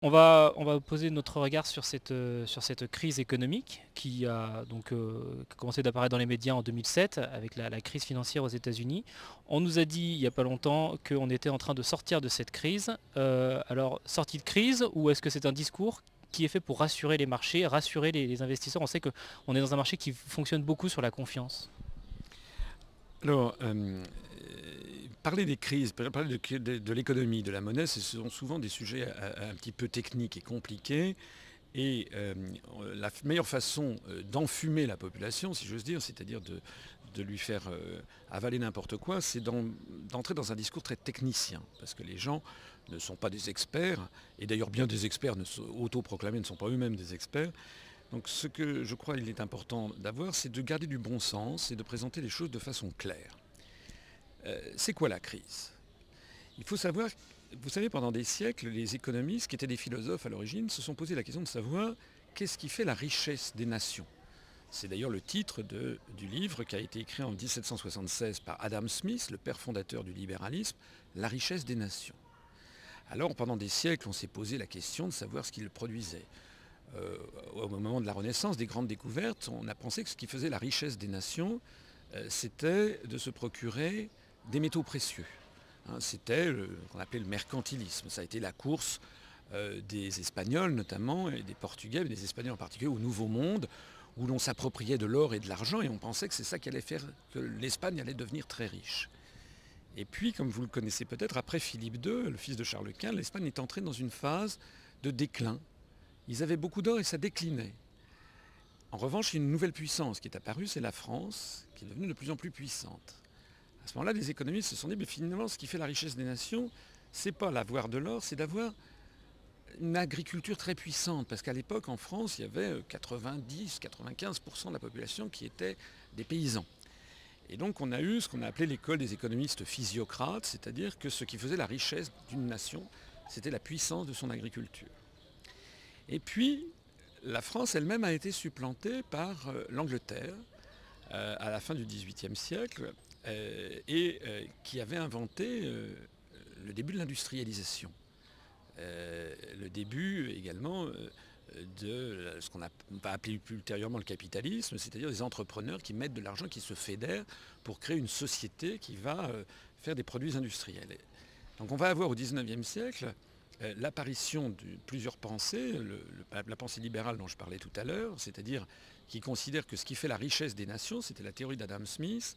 On va, poser notre regard sur cette, euh, crise économique qui a donc euh, commencé d'apparaître dans les médias en 2007 avec la, crise financière aux États-Unis. On nous a dit il n'y a pas longtemps qu'on était en train de sortir de cette crise. Euh, alors sortie de crise ou est-ce que c'est un discours qui est fait pour rassurer les marchés, rassurer les, investisseurs? On sait qu'on est dans un marché qui fonctionne beaucoup sur la confiance. Alors, parler des crises, parler de, l'économie, de la monnaie, ce sont souvent des sujets un, petit peu techniques et compliqués. Et euh, la meilleure façon euh, d'enfumer la population, si j'ose dire, c'est-à-dire de, lui faire euh, avaler n'importe quoi, c'est d'entrer dans un discours très technicien. Parce que les gens ne sont pas des experts, et d'ailleurs bien des experts autoproclamés ne sont pas eux-mêmes des experts. Donc ce que je crois qu'il est important d'avoir, c'est de garder du bon sens et de présenter les choses de façon claire. Euh, c'est quoi la crise? Il faut savoir, vous savez, pendant des siècles, les économistes, qui étaient des philosophes à l'origine, se sont posé la question de savoir qu'est-ce qui fait la richesse des nations. C'est d'ailleurs le titre du livre qui a été écrit en 1776 par Adam Smith, le père fondateur du libéralisme, La richesse des nations. Alors pendant des siècles, on s'est posé la question de savoir ce qu'il produisait. Euh, au moment de la Renaissance, des grandes découvertes, on a pensé que ce qui faisait la richesse des nations, euh, c'était de se procurer des métaux précieux. Hein, c'était ce qu'on appelait le mercantilisme. Ça a été la course euh, des Espagnols notamment, et des Portugais, mais des Espagnols en particulier, au Nouveau Monde, où l'on s'appropriait de l'or et de l'argent, et on pensait que c'est ça qui allait faire que l'Espagne allait devenir très riche. Et puis, comme vous le connaissez peut-être, après Philippe II, le fils de Charles Quint, l'Espagne est entrée dans une phase de déclin. Ils avaient beaucoup d'or et ça déclinait. En revanche, une nouvelle puissance qui est apparue, c'est la France, qui est devenue de plus en plus puissante. À ce moment-là, les économistes se sont dit, mais finalement, ce qui fait la richesse des nations, c'est pas l'avoir de l'or, c'est d'avoir une agriculture très puissante. Parce qu'à l'époque, en France, il y avait 90-95% de la population qui était des paysans. Et donc on a eu ce qu'on a appelé l'école des économistes physiocrates, c'est-à-dire que ce qui faisait la richesse d'une nation, c'était la puissance de son agriculture. Et puis, la France elle-même a été supplantée par euh, l'Angleterre euh, à la fin du XVIIIe siècle, euh, et qui avait inventé le début de l'industrialisation. le début également de ce qu'on va appeler ultérieurement le capitalisme, c'est-à-dire des entrepreneurs qui mettent de l'argent, qui se fédèrent pour créer une société qui va faire des produits industriels. Donc on va avoir au XIXe siècle l'apparition de plusieurs pensées, la pensée libérale dont je parlais tout à l'heure, c'est-à-dire qui considère que ce qui fait la richesse des nations, c'était la théorie d'Adam Smith,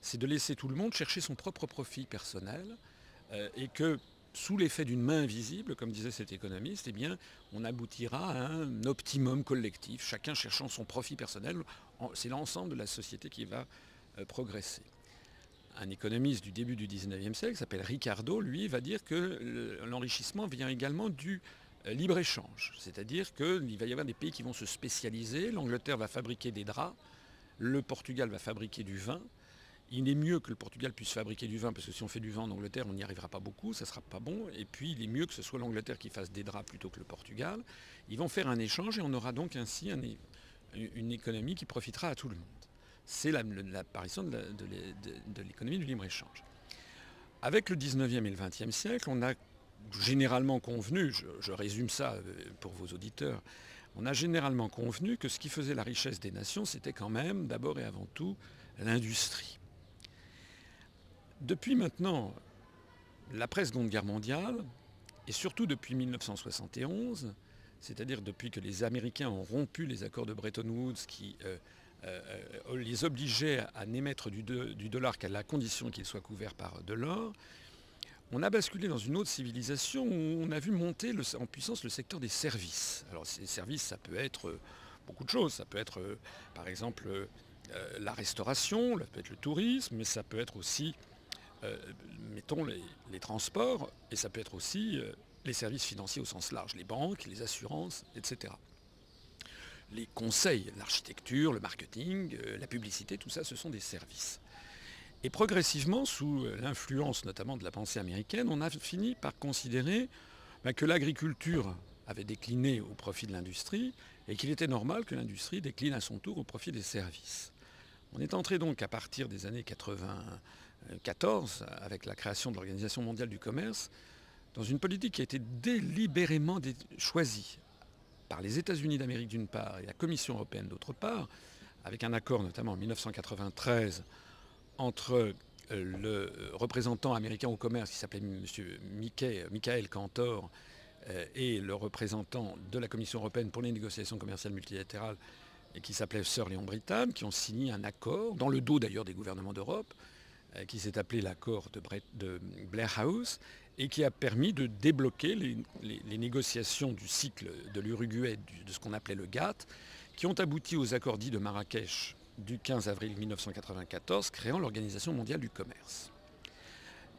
c'est de laisser tout le monde chercher son propre profit personnel euh, et que sous l'effet d'une main invisible, comme disait cet économiste, eh on aboutira à un optimum collectif, chacun cherchant son profit personnel. C'est l'ensemble de la société qui va euh, progresser. Un économiste du début du 19e siècle, s'appelle Ricardo, lui, va dire que l'enrichissement vient également du euh, libre-échange. C'est-à-dire qu'il va y avoir des pays qui vont se spécialiser. L'Angleterre va fabriquer des draps, le Portugal va fabriquer du vin, il est mieux que le Portugal puisse fabriquer du vin, parce que si on fait du vin en Angleterre, on n'y arrivera pas beaucoup, ça ne sera pas bon. Et puis, il est mieux que ce soit l'Angleterre qui fasse des draps plutôt que le Portugal. Ils vont faire un échange et on aura donc ainsi une économie qui profitera à tout le monde. C'est l'apparition de l'économie du libre-échange. Avec le 19e et le 20e siècle, on a généralement convenu, je résume ça euh, pour vos auditeurs, on a généralement convenu que ce qui faisait la richesse des nations, c'était quand même d'abord et avant tout l'industrie. Depuis maintenant l'après-seconde guerre mondiale, et surtout depuis 1971, c'est-à-dire depuis que les Américains ont rompu les accords de Bretton Woods qui euh, euh, euh, les obligeaient à n'émettre du, dollar qu'à la condition qu'il soit couvert par de l'or, on a basculé dans une autre civilisation où on a vu monter en puissance le secteur des services. Alors ces services, ça peut être beaucoup de choses. Ça peut être par exemple la restauration, ça peut être le tourisme, mais ça peut être aussi euh, mettons les, transports, et ça peut être aussi euh, les services financiers au sens large, les banques, les assurances, etc. Les conseils, l'architecture, le marketing, euh, la publicité, tout ça, ce sont des services. Et progressivement, sous l'influence notamment de la pensée américaine, on a fini par considérer ben, que l'agriculture avait décliné au profit de l'industrie et qu'il était normal que l'industrie décline à son tour au profit des services. On est entré donc à partir des années 80, 14, avec la création de l'Organisation mondiale du commerce, dans une politique qui a été délibérément choisie par les États-Unis d'Amérique d'une part et la Commission européenne d'autre part, avec un accord notamment en 1993 entre euh, le représentant américain au commerce qui s'appelait M. Michael Cantor euh, et le représentant de la Commission européenne pour les négociations commerciales multilatérales et qui s'appelait Sir Léon Brittan, qui ont signé un accord, dans le dos d'ailleurs des gouvernements d'Europe, euh, qui s'est appelé l'accord de, Blair House, et qui a permis de débloquer les, négociations du cycle de l'Uruguay, de ce qu'on appelait le GATT, qui ont abouti aux accords de Marrakech du 15 avril 1994, créant l'Organisation mondiale du commerce.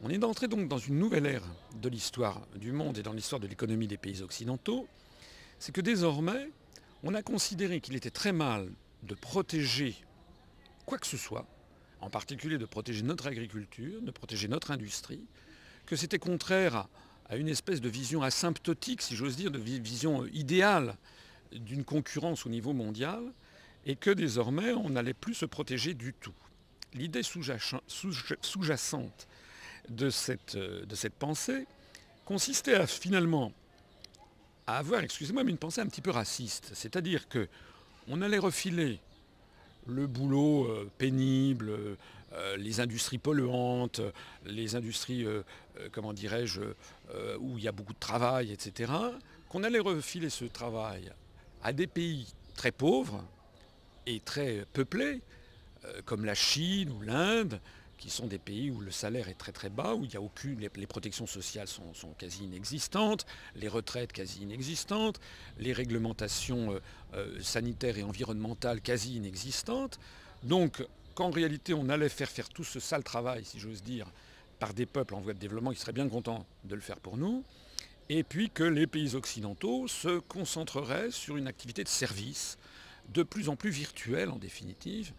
On est entré donc dans une nouvelle ère de l'histoire du monde et dans l'histoire de l'économie des pays occidentaux. C'est que désormais, on a considéré qu'il était très mal de protéger quoi que ce soit, en particulier de protéger notre agriculture, de protéger notre industrie, que c'était contraire à, une espèce de vision asymptotique, si j'ose dire, de vision idéale d'une concurrence au niveau mondial, et que désormais on n'allait plus se protéger du tout. L'idée sous-jacente de cette, de cette pensée consistait finalement à avoir, excusez-moi, une pensée un petit peu raciste. C'est-à-dire que on allait refiler le boulot euh, pénible, euh, les industries polluantes, les industries, euh, comment dirais-je, où il y a beaucoup de travail, etc., qu'on allait refiler ce travail à des pays très pauvres et très peuplés, comme la Chine ou l'Inde, qui sont des pays où le salaire est très très bas, où il y a aucune, les, protections sociales sont, quasi inexistantes, les retraites quasi inexistantes, les réglementations euh, euh, sanitaires et environnementales quasi inexistantes. Donc, qu'en réalité on allait faire faire tout ce sale travail, si j'ose dire, par des peuples en voie de développement qui seraient bien contents de le faire pour nous, et puis que les pays occidentaux se concentreraient sur une activité de service de plus en plus virtuelle en définitive,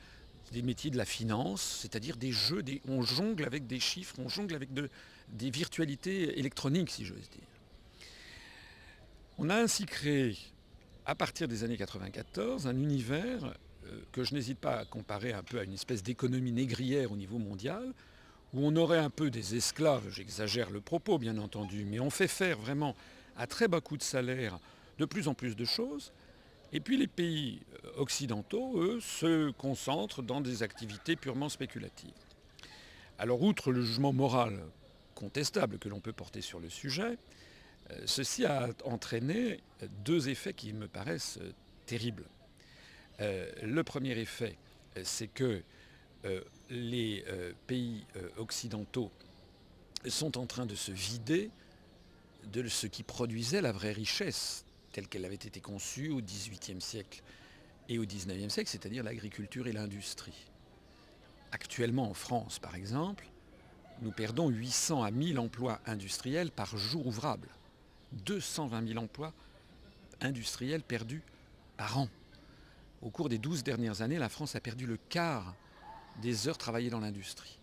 des métiers de la finance, c'est-à-dire des jeux, on jongle avec des chiffres, on jongle avec des virtualités électroniques, si j'ose dire. On a ainsi créé, à partir des années 94, un univers que je n'hésite pas à comparer un peu à une espèce d'économie négrière au niveau mondial, où on aurait un peu des esclaves, j'exagère le propos bien entendu, mais on fait faire vraiment à très bas coût de salaire de plus en plus de choses, et puis les pays euh, occidentaux, eux, se concentrent dans des activités purement spéculatives. Alors outre le jugement moral contestable que l'on peut porter sur le sujet, euh, ceci a entraîné deux effets qui me paraissent euh, le premier effet, c'est que les pays occidentaux sont en train de se vider de ce qui produisait la vraie richesse telle qu'elle avait été conçue au XVIIIe siècle et au XIXe siècle, c'est-à-dire l'agriculture et l'industrie. Actuellement en France, par exemple, nous perdons 800 à 1000 emplois industriels par jour ouvrable. 220 000 emplois industriels perdus par an. Au cours des 12 dernières années, la France a perdu le quart des heures travaillées dans l'industrie.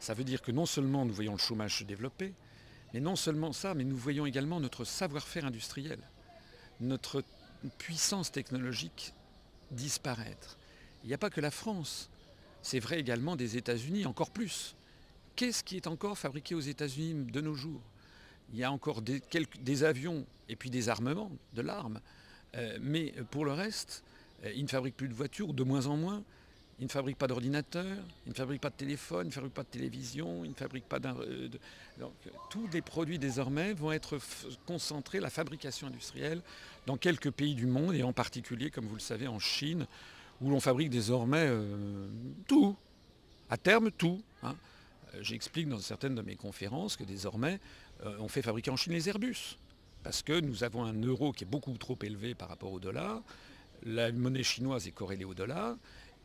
Ça veut dire que non seulement nous voyons le chômage se développer, mais non seulement ça, mais nous voyons également notre savoir-faire industriel notre puissance technologique disparaître. Il n'y a pas que la France, c'est vrai également des États-Unis, encore plus. Qu'est-ce qui est encore fabriqué aux États-Unis de nos jours? Il y a encore des, avions et puis des armements, de l'arme, euh, mais pour le reste, ils ne fabriquent plus de voitures, de moins en moins. Ils ne fabriquent pas d'ordinateur, ils ne fabriquent pas de téléphone, ils ne fabriquent pas de télévision, ils ne fabriquent pas d'un... Euh, donc tous les produits désormais vont être concentrés, la fabrication industrielle, dans quelques pays du monde, et en particulier, comme vous le savez, en Chine, où l'on fabrique désormais euh, tout, à terme tout. Hein. Euh, j'explique dans certaines de mes conférences que désormais, on fait fabriquer en Chine les Airbus, parce que nous avons un euro qui est beaucoup trop élevé par rapport au dollar, la monnaie chinoise est corrélée au dollar,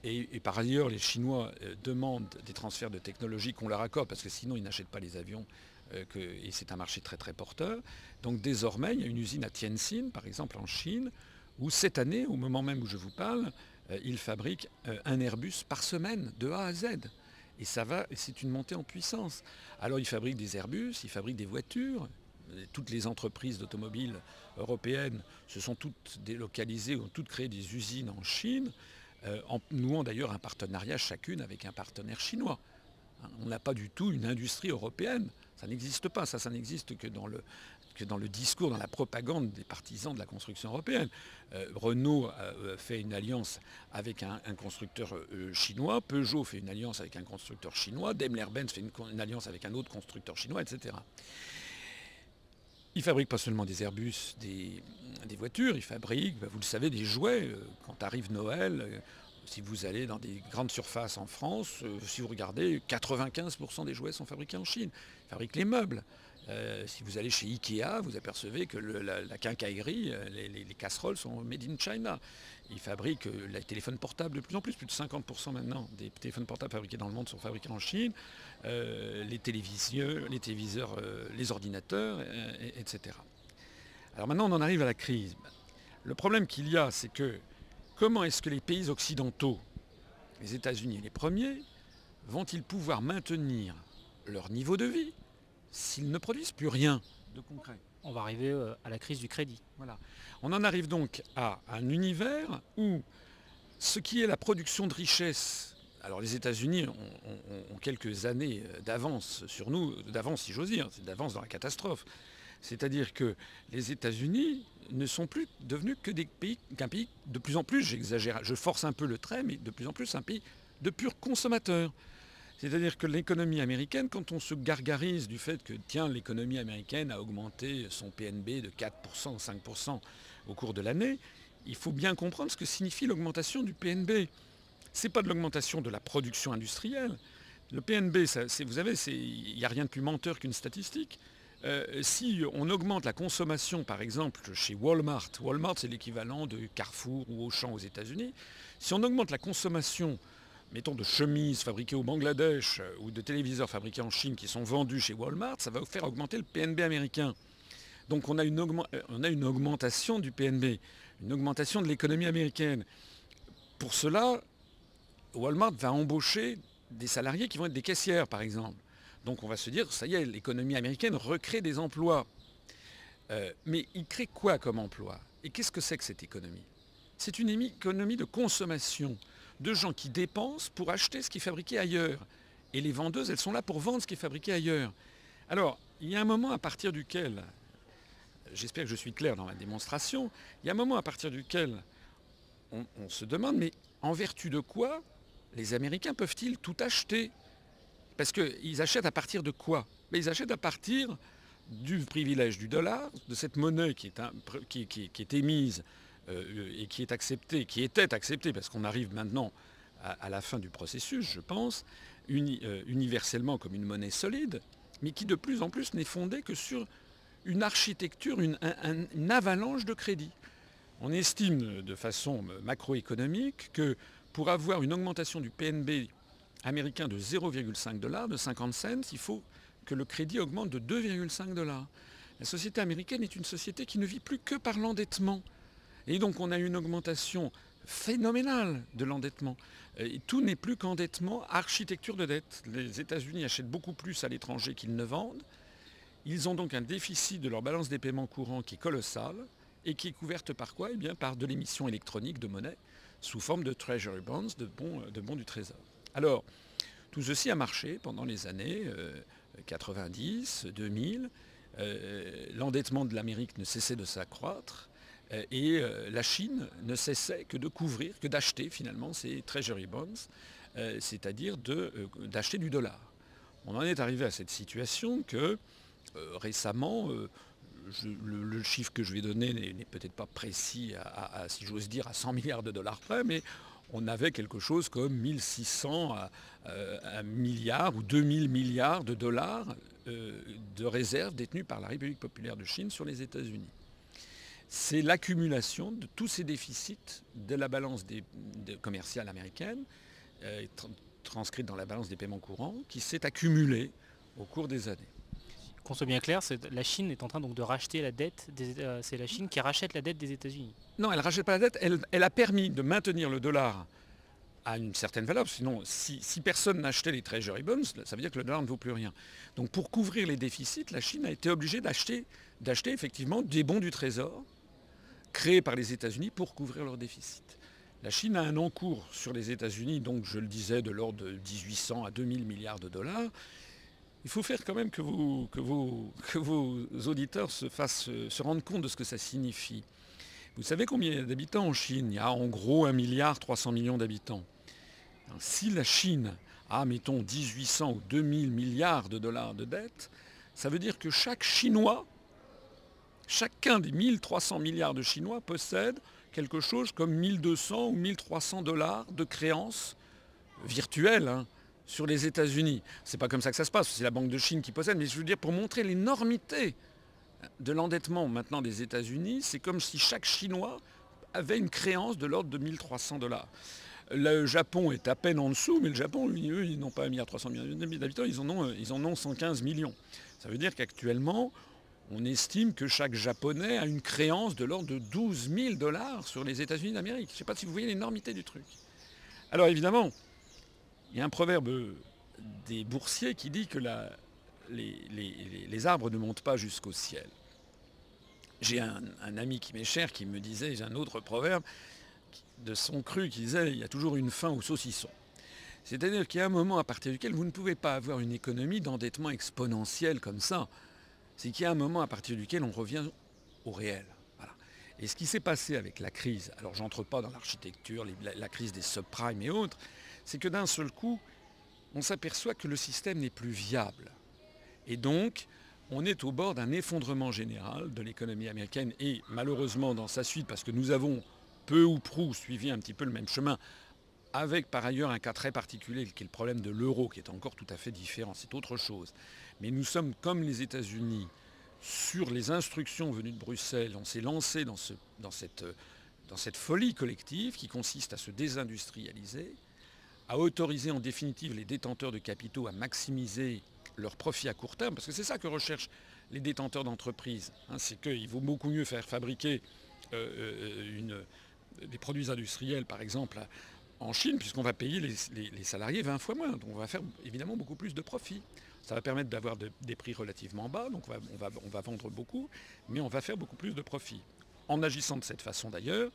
et, par ailleurs, les Chinois euh, demandent des transferts de technologie qu'on leur accorde, parce que sinon ils n'achètent pas les avions, euh, et c'est un marché très très porteur. Donc désormais, il y a une usine à Tianjin, par exemple en Chine, où cette année, au moment même où je vous parle, euh, ils fabriquent un Airbus par semaine, de A à Z. Et ça va, c'est une montée en puissance. Alors ils fabriquent des Airbus, ils fabriquent des voitures. Toutes les entreprises d'automobiles européennes se sont toutes délocalisées, ont toutes créé des usines en Chine. Euh, en nouant d'ailleurs un partenariat chacune avec un partenaire chinois. On n'a pas du tout une industrie européenne. Ça n'existe pas. Ça, n'existe que dans le, discours, dans la propagande des partisans de la construction européenne. Euh, Renault euh, fait une alliance avec un, constructeur chinois, Peugeot fait une alliance avec un constructeur chinois, Daimler-Benz fait une, alliance avec un autre constructeur chinois, etc. Ils fabriquent pas seulement des Airbus, des, voitures, ils fabriquent, bah, vous le savez, des jouets. Quand arrive Noël, si vous allez dans des grandes surfaces en France, si vous regardez, 95% des jouets sont fabriqués en Chine. Ils fabriquent les meubles. Euh, si vous allez chez Ikea, vous apercevez que la, quincaillerie, euh, les, casseroles sont made in China. Ils fabriquent euh, les téléphones portables de plus en plus, plus de 50% maintenant des téléphones portables fabriqués dans le monde sont fabriqués en Chine, les téléviseurs, les, téléviseurs, les ordinateurs, etc. Alors maintenant on en arrive à la crise. Le problème qu'il y a, c'est que comment est-ce que les pays occidentaux, les États-Unis les premiers, vont-ils pouvoir maintenir leur niveau de vie s'ils ne produisent plus rien de concret? On va arriver euh, à la crise du crédit. Voilà. On en arrive donc à un univers où ce qui est la production de richesse, alors les États-Unis ont, quelques années d'avance sur nous, d'avance si j'ose dire, c'est d'avance dans la catastrophe. C'est-à-dire que les États-Unis ne sont plus devenus que des pays, qu'un pays de plus en plus, j'exagère, je force un peu le trait, mais de plus en plus un pays de purs consommateurs. C'est-à-dire que l'économie américaine, quand on se gargarise du fait que, tiens, l'économie américaine a augmenté son PNB de 4%, 5% au cours de l'année, il faut bien comprendre ce que signifie l'augmentation du PNB. Ce n'est pas de l'augmentation de la production industrielle. Le PNB, vous savez, il n'y a rien de plus menteur qu'une statistique. Euh, si on augmente la consommation, par exemple, chez Walmart, Walmart c'est l'équivalent de Carrefour ou Auchan aux États-Unis, si on augmente la consommation mettons, de chemises fabriquées au Bangladesh euh, ou de téléviseurs fabriqués en Chine qui sont vendus chez Walmart, ça va faire augmenter le PNB américain. Donc on a une, euh, on a une augmentation du PNB, une augmentation de l'économie américaine. Pour cela, Walmart va embaucher des salariés qui vont être des caissières, par exemple. Donc on va se dire, ça y est, l'économie américaine recrée des emplois. Euh, mais il crée quoi comme emploi? Et qu'est-ce que c'est que cette économie? C'est une économie de consommation de gens qui dépensent pour acheter ce qui est fabriqué ailleurs. Et les vendeuses, elles sont là pour vendre ce qui est fabriqué ailleurs. Alors, il y a un moment à partir duquel, j'espère que je suis clair dans ma démonstration, il y a un moment à partir duquel on, se demande, mais en vertu de quoi les Américains peuvent-ils tout acheter? Parce qu'ils achètent à partir de quoi? Mais Ils achètent à partir du privilège du dollar, de cette monnaie qui est, émise euh, et qui est accepté, qui était accepté, parce qu'on arrive maintenant à, la fin du processus, je pense, euh, universellement comme une monnaie solide, mais qui de plus en plus n'est fondée que sur une architecture, une, avalanche de crédits. On estime de façon macroéconomique que pour avoir une augmentation du PNB américain de 0,5 dollars, de 50 cents, il faut que le crédit augmente de 2,5 dollars. La société américaine est une société qui ne vit plus que par l'endettement. Et donc on a une augmentation phénoménale de l'endettement. tout n'est plus qu'endettement, architecture de dette. Les États-Unis achètent beaucoup plus à l'étranger qu'ils ne vendent. Ils ont donc un déficit de leur balance des paiements courants qui est colossal et qui est couverte par quoi? Eh bien, Par de l'émission électronique de monnaie sous forme de treasury bonds, de bons, de bons du trésor. Alors, tout ceci a marché pendant les années 90, euh, 2000. Euh, l'endettement de l'Amérique ne cessait de s'accroître. Euh, et euh, la Chine ne cessait que de couvrir, que d'acheter finalement ces treasury bonds, euh, c'est-à-dire d'acheter du dollar. On en est arrivé à cette situation que récemment, le, chiffre que je vais donner n'est peut-être pas précis, à, si j'ose dire, à 100 milliards de dollars près, mais on avait quelque chose comme 1600 à, milliards ou 2000 milliards de dollars de réserves détenues par la République populaire de Chine sur les États-Unis c'est l'accumulation de tous ces déficits de la balance commerciale américaine, euh, transcrite dans la balance des paiements courants, qui s'est accumulée au cours des années. Qu'on soit bien clair, la Chine est en train donc de racheter la dette, euh, c'est la Chine qui rachète la dette des États-Unis. Non, elle rachète pas la dette, elle, a permis de maintenir le dollar à une certaine valeur. Sinon, si, si personne n'achetait les treasury bonds, ça veut dire que le dollar ne vaut plus rien. Donc pour couvrir les déficits, la Chine a été obligée d'acheter effectivement des bons du trésor créés par les États-Unis pour couvrir leurs déficits. La Chine a un encours sur les États-Unis, donc je le disais, de l'ordre de 1800 à 2000 milliards de dollars. Il faut faire quand même que, vos auditeurs se, fassent, se rendent compte de ce que ça signifie. Vous savez combien d'habitants en Chine? Il y a en gros 1 milliard 300 millions d'habitants. Si la Chine a, mettons, 1800 ou 2000 milliards de dollars de dettes, ça veut dire que chaque Chinois, chacun des 1300 milliards de Chinois possède quelque chose comme 1200 ou 1300 dollars de créances virtuelles hein, sur les États-Unis. C'est pas comme ça que ça se passe, c'est la Banque de Chine qui possède, mais je veux dire pour montrer l'énormité de l'endettement maintenant des États-Unis, c'est comme si chaque Chinois avait une créance de l'ordre de 1300 dollars. Le Japon est à peine en dessous, mais le Japon, eux, ils n'ont pas 1,3 milliard d'habitants, ils, en ont, ils en ont 115 millions. Ça veut dire qu'actuellement, on estime que chaque Japonais a une créance de l'ordre de 12 000 dollars sur les États-Unis d'Amérique. Je ne sais pas si vous voyez l'énormité du truc. Alors évidemment, il y a un proverbe des boursiers qui dit que les, arbres ne montent pas jusqu'au ciel. J'ai un, ami qui m'est cher qui me disait, j'ai un autre proverbe de son cru qui disait il y a toujours une fin au saucisson. C'est-à-dire qu'il y a un moment à partir duquel vous ne pouvez pas avoir une économie d'endettement exponentiel comme ça. C'est qu'il y a un moment à partir duquel on revient au réel. Et ce qui s'est passé avec la crise, alors j'entre pas dans l'architecture, la, crise des subprimes et autres, c'est que d'un seul coup, on s'aperçoit que le système n'est plus viable. Et donc, on est au bord d'un effondrement général de l'économie américaine et malheureusement dans sa suite, parce que nous avons peu ou prou suivi un petit peu le même chemin, avec par ailleurs un cas très particulier qui est le problème de l'euro, qui est encore tout à fait différent, c'est autre chose. Mais nous sommes comme les États-Unis sur les instructions venues de Bruxelles, on s'est lancé dans, cette, dans cette folie collective qui consiste à se désindustrialiser, à autoriser en définitive les détenteurs de capitaux à maximiser leurs profits à court terme, parce que c'est ça que recherchent les détenteurs d'entreprises. Hein, c'est qu'il vaut beaucoup mieux faire fabriquer euh, euh, des produits industriels, par exemple, en Chine, puisqu'on va payer les, salariés 20 fois moins. Donc on va faire évidemment beaucoup plus de profit. Ça va permettre d'avoir des prix relativement bas, donc on va, on va, vendre beaucoup, mais on va faire beaucoup plus de profit. En agissant de cette façon d'ailleurs,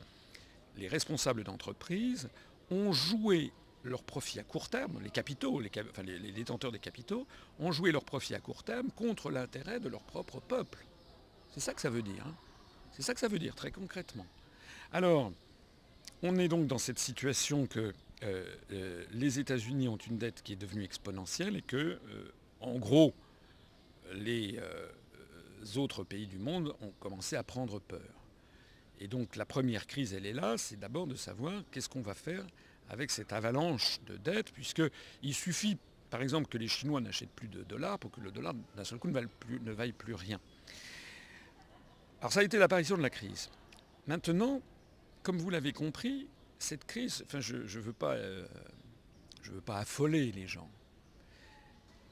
les responsables d'entreprise ont joué leur profit à court terme, les capitaux, les, détenteurs des capitaux, ont joué leur profit à court terme contre l'intérêt de leur propre peuple. C'est ça que ça veut dire. Hein. C'est ça que ça veut dire très concrètement. Alors, on est donc dans cette situation que euh, euh, les États-Unis ont une dette qui est devenue exponentielle et que, euh, en gros, les autres pays du monde ont commencé à prendre peur. Et donc la première crise, elle est là, c'est d'abord de savoir qu'est-ce qu'on va faire avec cette avalanche de dettes, puisqu'il suffit, par exemple, que les Chinois n'achètent plus de dollars pour que le dollar, d'un seul coup, ne, vaille plus rien. Alors ça a été l'apparition de la crise. Maintenant, comme vous l'avez compris, cette crise, enfin je ne veux, pas, euh, veux pas affoler les gens.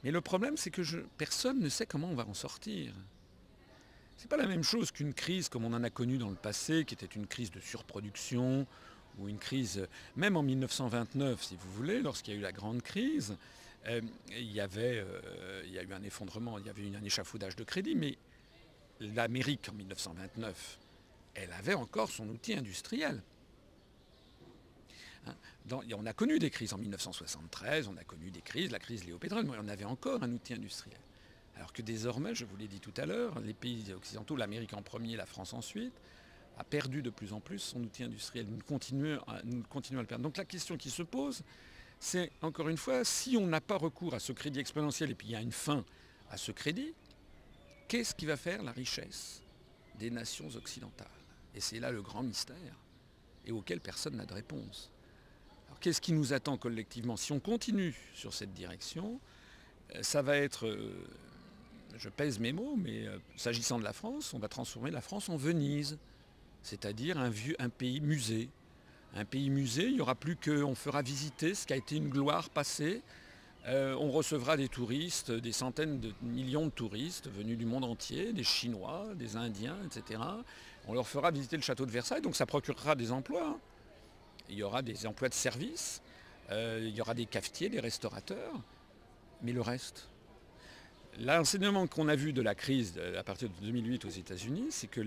Mais le problème, c'est que personne ne sait comment on va en sortir. Ce n'est pas la même chose qu'une crise comme on en a connu dans le passé, qui était une crise de surproduction, ou une crise, même en 1929, si vous voulez, lorsqu'il y a eu la grande crise, euh, il, y avait, euh, il y a eu un effondrement, il y avait eu un échafaudage de crédit, mais l'Amérique en 1929, elle avait encore son outil industriel. Hein, on a connu des crises en 1973, on a connu des crises, la crise liée mais on avait encore un outil industriel. Alors que désormais, je vous l'ai dit tout à l'heure, les pays occidentaux, l'Amérique en premier, la France ensuite, a perdu de plus en plus son outil industriel. Nous continuons à, à le perdre. Donc la question qui se pose, c'est encore une fois, si on n'a pas recours à ce crédit exponentiel et puis il y a une fin à ce crédit, qu'est-ce qui va faire la richesse des nations occidentales? Et c'est là le grand mystère et auquel personne n'a de réponse. Alors qu'est-ce qui nous attend collectivement? Si on continue sur cette direction, euh, ça va être, euh, je pèse mes mots, mais euh, s'agissant de la France, on va transformer la France en Venise, c'est-à-dire un, pays musée. Un pays musée, il n'y aura plus qu'on fera visiter ce qui a été une gloire passée, euh, on recevra des touristes, des centaines de millions de touristes venus du monde entier, des Chinois, des Indiens, etc. On leur fera visiter le château de Versailles, donc ça procurera des emplois. Il y aura des emplois de service, euh, il y aura des cafetiers, des restaurateurs, mais le reste. L'enseignement qu'on a vu de la crise à partir de 2008 aux États-Unis, c'est que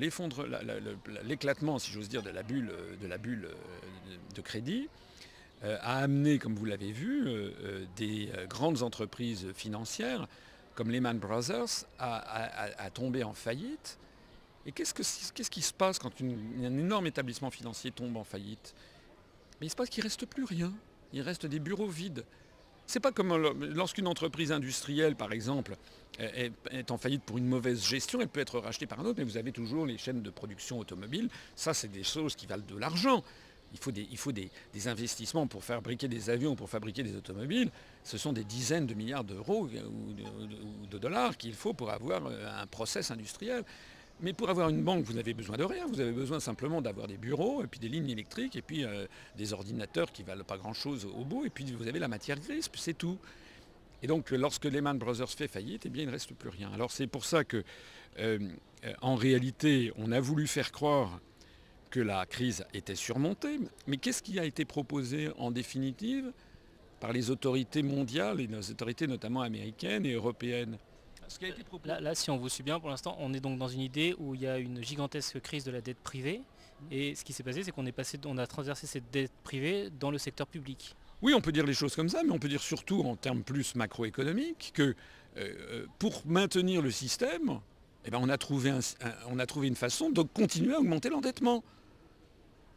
l'éclatement, si j'ose dire, de la bulle, de la bulle de crédit a amené, comme vous l'avez vu, des grandes entreprises financières comme Lehman Brothers à, tomber en faillite. Et qu'est-ce, qui se passe quand un énorme établissement financier tombe en faillite? Il se passe qu'il ne reste plus rien. Il reste des bureaux vides. C'est pas comme lorsqu'une entreprise industrielle, par exemple, est, en faillite pour une mauvaise gestion, elle peut être rachetée par un autre, mais vous avez toujours les chaînes de production automobile. Ça, c'est des choses qui valent de l'argent. Il faut, des, investissements pour fabriquer des avions, pour fabriquer des automobiles. Ce sont des dizaines de milliards d'euros ou de, dollars qu'il faut pour avoir euh, un process industriel. Mais pour avoir une banque, vous n'avez besoin de rien. Vous avez besoin simplement d'avoir des bureaux, et puis des lignes électriques, et puis euh, des ordinateurs qui valent pas grand-chose au bout, et puis vous avez la matière grise, c'est tout. Et donc lorsque Lehman Brothers fait faillite, eh il ne reste plus rien. Alors c'est pour ça que, euh, en réalité, on a voulu faire croire que la crise était surmontée. Mais qu'est-ce qui a été proposé en définitive par les autorités mondiales, et les autorités notamment américaines et européennes? Là, si on vous suit bien, pour l'instant, on est donc dans une idée où il y a une gigantesque crise de la dette privée. Et ce qui s'est passé, c'est qu'on est passé, on a transversé cette dette privée dans le secteur public. Oui, on peut dire les choses comme ça, mais on peut dire surtout en termes plus macroéconomiques que euh, euh, pour maintenir le système, eh ben, on, a trouvé on a trouvé une façon de continuer à augmenter l'endettement.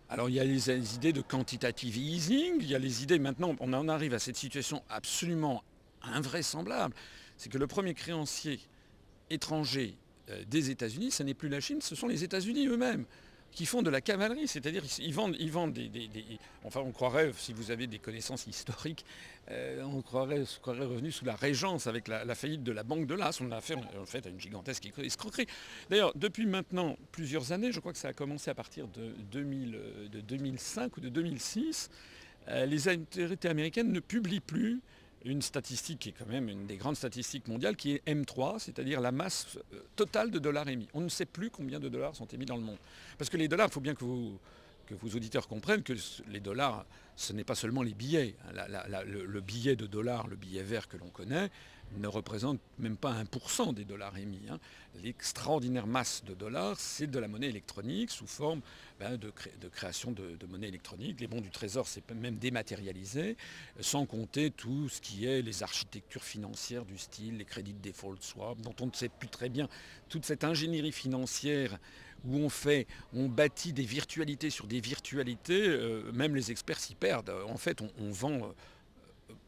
Alors il y a les, idées de quantitative easing, il y a les idées maintenant, on en arrive à cette situation absolument invraisemblable c'est que le premier créancier étranger euh, des États-Unis, ce n'est plus la Chine, ce sont les États-Unis eux-mêmes qui font de la cavalerie, c'est-à-dire ils vendent, ils des, Enfin, on croirait, si vous avez des connaissances historiques, euh, on croirait, revenu sous la régence avec la, faillite de la Banque de l'As. On a fait en fait une gigantesque escroquerie. D'ailleurs, depuis maintenant plusieurs années, je crois que ça a commencé à partir de, 2000, de 2005 ou de 2006, euh, les autorités américaines ne publient plus une statistique qui est quand même une des grandes statistiques mondiales, qui est M3, c'est-à-dire la masse euh, totale de dollars émis. On ne sait plus combien de dollars sont émis dans le monde. Parce que les dollars, il faut bien que, vous, que vos auditeurs comprennent que les dollars, ce n'est pas seulement les billets. le, billet de dollars, le billet vert que l'on connaît, ne représente même pas 1% des dollars émis. Hein. L'extraordinaire masse de dollars, c'est de la monnaie électronique sous forme ben, de, création de, monnaie électronique. Les bons du trésor, c'est même dématérialisé, sans compter tout ce qui est les architectures financières du style, les crédits de default swap, dont on ne sait plus très bien toute cette ingénierie financière où on fait, on bâtit des virtualités sur des virtualités, euh, même les experts s'y perdent. En fait, on, vend... Euh,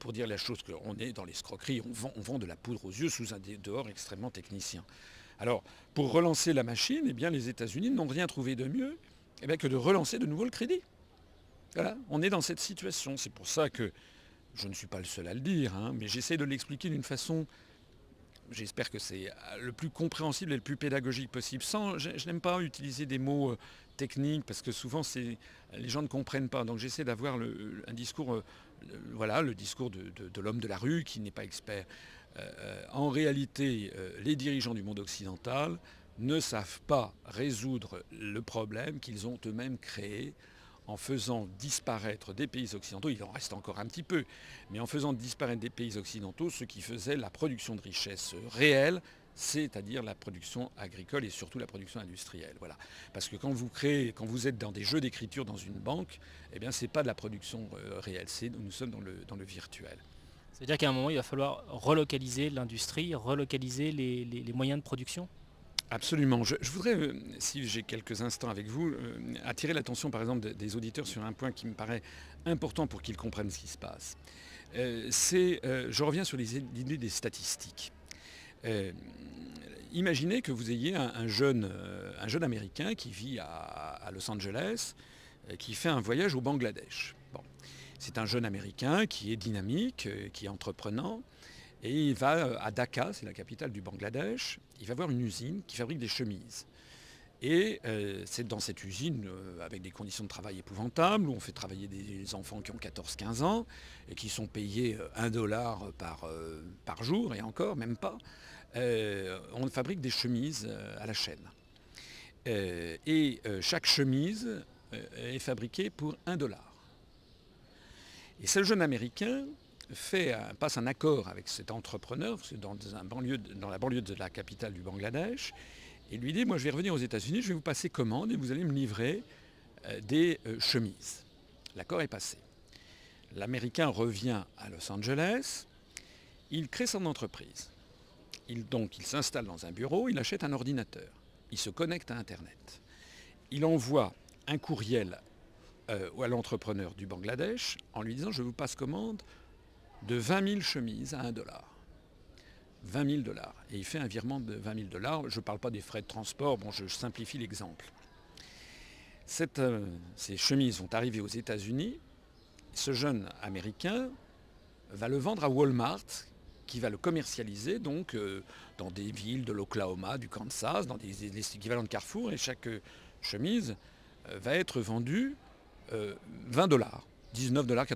pour dire la chose qu'on est dans l'escroquerie, on vend, on vend de la poudre aux yeux sous un dehors extrêmement technicien. Alors, pour relancer la machine, eh bien, les États-Unis n'ont rien trouvé de mieux eh que de relancer de nouveau le crédit. Voilà, on est dans cette situation. C'est pour ça que je ne suis pas le seul à le dire, hein, mais j'essaie de l'expliquer d'une façon, j'espère que c'est le plus compréhensible et le plus pédagogique possible. Sans, je, n'aime pas utiliser des mots euh, techniques parce que souvent les gens ne comprennent pas. Donc j'essaie d'avoir un discours euh, voilà, le discours de, l'homme de la rue qui n'est pas expert. Euh, en réalité, euh, les dirigeants du monde occidental ne savent pas résoudre le problème qu'ils ont eux-mêmes créé en faisant disparaître des pays occidentaux, il en reste encore un petit peu, mais en faisant disparaître des pays occidentaux ce qui faisait la production de richesse réelle, c'est-à-dire la production agricole et surtout la production industrielle. Voilà. Parce que quand vous créez, quand vous êtes dans des jeux d'écriture dans une banque, eh bien ce n'est pas de la production euh, réelle, c'est, nous sommes dans le, dans le virtuel. Ça veut dire qu'à un moment, il va falloir relocaliser l'industrie, relocaliser les, moyens de production? Absolument. Je, voudrais, euh, si j'ai quelques instants avec vous, euh, attirer l'attention par exemple des auditeurs sur un point qui me paraît important pour qu'ils comprennent ce qui se passe. c'est, je reviens sur l'idée des statistiques. Euh, imaginez que vous ayez un, jeune, euh, un jeune, Américain qui vit à, Los Angeles, euh, qui fait un voyage au Bangladesh. Bon. C'est un jeune Américain qui est dynamique, qui est entreprenant, et il va à Dhaka, c'est la capitale du Bangladesh, il va voir une usine qui fabrique des chemises. Et c'est dans cette usine, avec des conditions de travail épouvantables, où on fait travailler des enfants qui ont 14-15 ans, et qui sont payés 1 dollar par, par jour, et encore, même pas. Euh, on fabrique des chemises euh, à la chaîne. Euh, et chaque chemise est fabriquée pour un dollar. Et ce jeune Américain fait, passe un accord avec cet entrepreneur, dans la banlieue de la capitale du Bangladesh, et lui dit, moi je vais revenir aux États-Unis, je vais vous passer commande et vous allez me livrer des chemises. L'accord est passé. L'Américain revient à Los Angeles, il crée son entreprise. Il, donc il s'installe dans un bureau, il achète un ordinateur, il se connecte à Internet. Il envoie un courriel euh, à l'entrepreneur du Bangladesh en lui disant je vous passe commande de 20 000 chemises à 1 dollar. 20 000 dollars. Et il fait un virement de 20 000 dollars. Je ne parle pas des frais de transport, bon, je simplifie l'exemple. Euh, ces chemises vont arriver aux États-Unis. Ce jeune Américain va le vendre à Walmart, qui va le commercialiser donc euh, dans des villes de l'Oklahoma, du Kansas, dans des, équivalents de Carrefour, et chaque euh, chemise va être vendue 20 dollars. 19,99 dollars.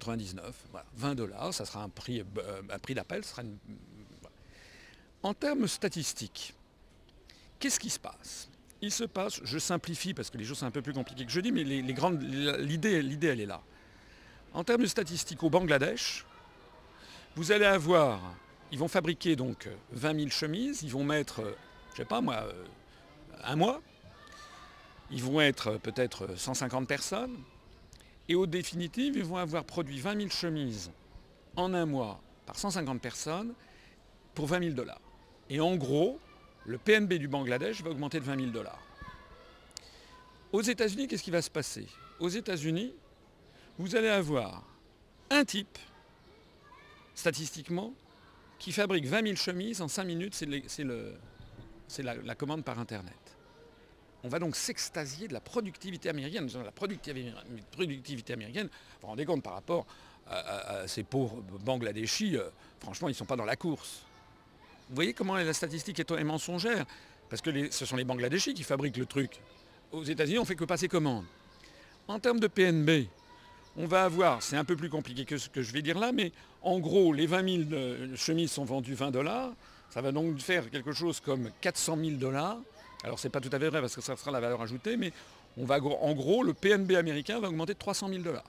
20 dollars, ça sera un prix, un prix d'appel, En termes statistiques, qu'est-ce qui se passe? Il se passe, je simplifie parce que les choses sont un peu plus compliquées que je dis, mais les, grandes, l'idée, l'idée, elle est là. En termes de statistiques, au Bangladesh, vous allez avoir, ils vont fabriquer donc 20 000 chemises, ils vont mettre, je sais pas moi, euh, un mois, ils vont être peut-être 150 personnes, et au définitive, ils vont avoir produit 20 000 chemises en un mois par 150 personnes pour 20 000 dollars. Et en gros, le PNB du Bangladesh va augmenter de 20 000 dollars. Aux États-Unis, qu'est-ce qui va se passer? Aux États-Unis, vous allez avoir un type, statistiquement, qui fabrique 20 000 chemises en 5 minutes, c'est la, commande par Internet. On va donc s'extasier de la productivité américaine. La productivité, américaine, vous rendez compte par rapport à, ces pauvres Bangladeshis, euh, franchement, ils ne sont pas dans la course. Vous voyez comment la statistique est mensongère? Parce que ce sont les Bangladeshis qui fabriquent le truc. Aux États-Unis, on ne fait que passer commande. En termes de PNB, on va avoir, c'est un peu plus compliqué que ce que je vais dire là, mais en gros, les 20 000 euh, chemises sont vendues 20 dollars. Ça va donc faire quelque chose comme 400 000 dollars. Alors ce n'est pas tout à fait vrai parce que ça sera la valeur ajoutée, mais on va, en gros, le PNB américain va augmenter de 300 000 dollars.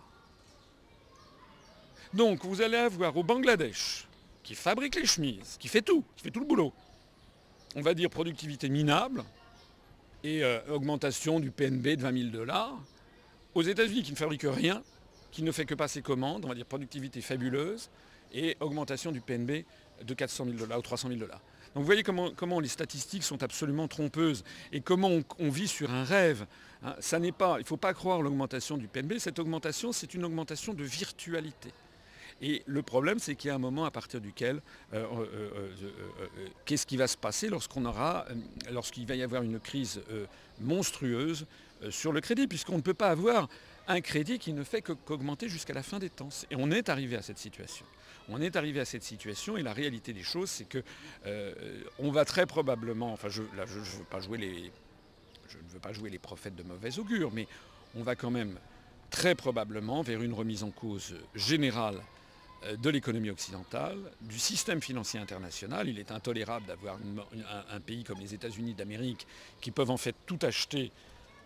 Donc vous allez avoir au Bangladesh qui fabrique les chemises, qui fait tout, qui fait tout le boulot. On va dire productivité minable et euh, augmentation du PNB de 20 000 dollars. Aux États-Unis, qui ne fabrique rien, qui ne fait que passer commandes, on va dire productivité fabuleuse et augmentation du PNB de 400 000 dollars ou 300 000 dollars. Donc vous voyez comment, comment, les statistiques sont absolument trompeuses et comment on, vit sur un rêve. Hein. ça n'est pas, il ne faut pas croire l'augmentation du PNB. Cette augmentation, c'est une augmentation de virtualité. Et le problème, c'est qu'il y a un moment à partir duquel, euh, euh, euh, qu'est-ce qui va se passer lorsqu'on aura, lorsqu'il va y avoir une crise monstrueuse sur le crédit, puisqu'on ne peut pas avoir un crédit qui ne fait qu'augmenter jusqu'à la fin des temps. Et on est arrivé à cette situation. On est arrivé à cette situation et la réalité des choses, c'est que on va très probablement, enfin je, là je, veux je ne veux pas jouer les prophètes de mauvais augure, mais on va quand même très probablement vers une remise en cause générale euh, de l'économie occidentale, du système financier international. Il est intolérable d'avoir un, pays comme les États-Unis d'Amérique qui peuvent en fait tout acheter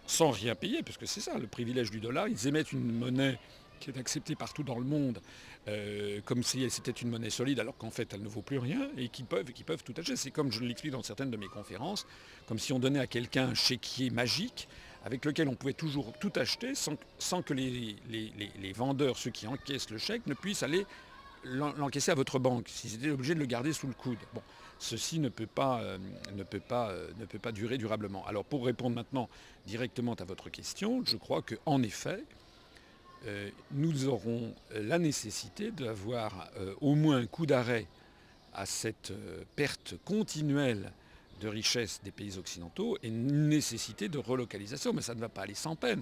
sans rien payer, parce que c'est ça le privilège du dollar. Ils émettent une monnaie qui est acceptée partout dans le monde euh, comme si c'était une monnaie solide alors qu'en fait elle ne vaut plus rien et qui peuvent, qui peuvent tout acheter. C'est comme je l'explique dans certaines de mes conférences, comme si on donnait à quelqu'un un chéquier magique avec lequel on pouvait toujours tout acheter sans, que les, vendeurs, ceux qui encaissent le chèque, ne puissent aller l'encaisser à votre banque, si c'était obligé de le garder sous le coude. Ceci ne peut pas, euh, euh, ne peut pas durer durablement. Alors pour répondre maintenant directement à votre question, je crois qu'en effet, euh, nous aurons la nécessité d'avoir au moins un coup d'arrêt à cette perte continuelle de richesse des pays occidentaux et une nécessité de relocalisation, mais ça ne va pas aller sans peine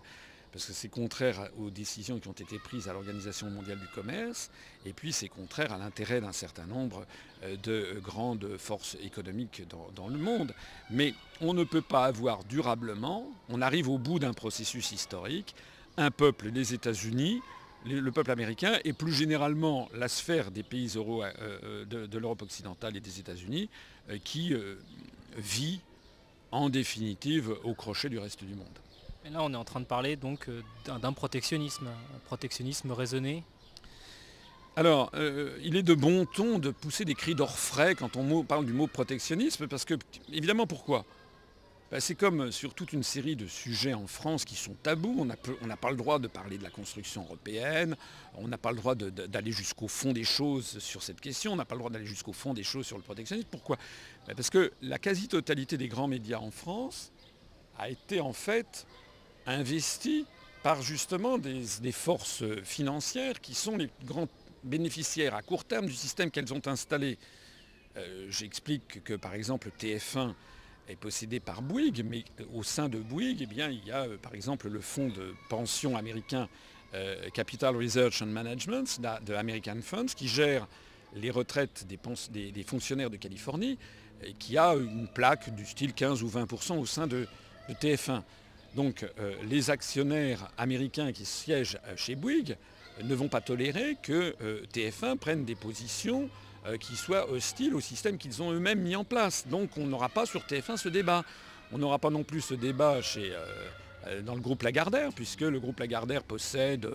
parce que c'est contraire aux décisions qui ont été prises à l'Organisation mondiale du commerce, et puis c'est contraire à l'intérêt d'un certain nombre euh, de grandes forces économiques dans, le monde. Mais on ne peut pas avoir durablement, on arrive au bout d'un processus historique, un peuple, les États-Unis, le peuple américain et plus généralement la sphère des pays euh, euh, de, l'Europe occidentale et des États-Unis qui vit en définitive au crochet du reste du monde là, on est en train de parler donc euh, d'un protectionnisme, un protectionnisme raisonné. Alors, euh, il est de bon ton de pousser des cris d'orfraie quand on parle du mot protectionnisme, parce que, évidemment, pourquoi? Bah, c'est comme sur toute une série de sujets en France qui sont tabous. On n'a pas le droit de parler de la construction européenne, on n'a pas le droit d'aller jusqu'au fond des choses sur cette question, on n'a pas le droit d'aller jusqu'au fond des choses sur le protectionnisme. Pourquoi? Bah, Parce que la quasi-totalité des grands médias en France a été en fait investie par justement des, forces financières qui sont les grands bénéficiaires à court terme du système qu'elles ont installé. Euh, j'explique que par exemple TF1 est possédé par Bouygues, mais au sein de Bouygues, eh il y a euh, par exemple le fonds de pension américain euh, Capital Research and Management de American Funds qui gère les retraites des, fonctionnaires de Californie et qui a une plaque du style 15 ou 20% au sein de, TF1. Donc euh, les actionnaires américains qui siègent chez Bouygues ne vont pas tolérer que TF1 prenne des positions euh, qui soient hostiles au système qu'ils ont eux-mêmes mis en place. Donc on n'aura pas sur TF1 ce débat. On n'aura pas non plus ce débat chez, euh, euh, dans le groupe Lagardère, puisque le groupe Lagardère possède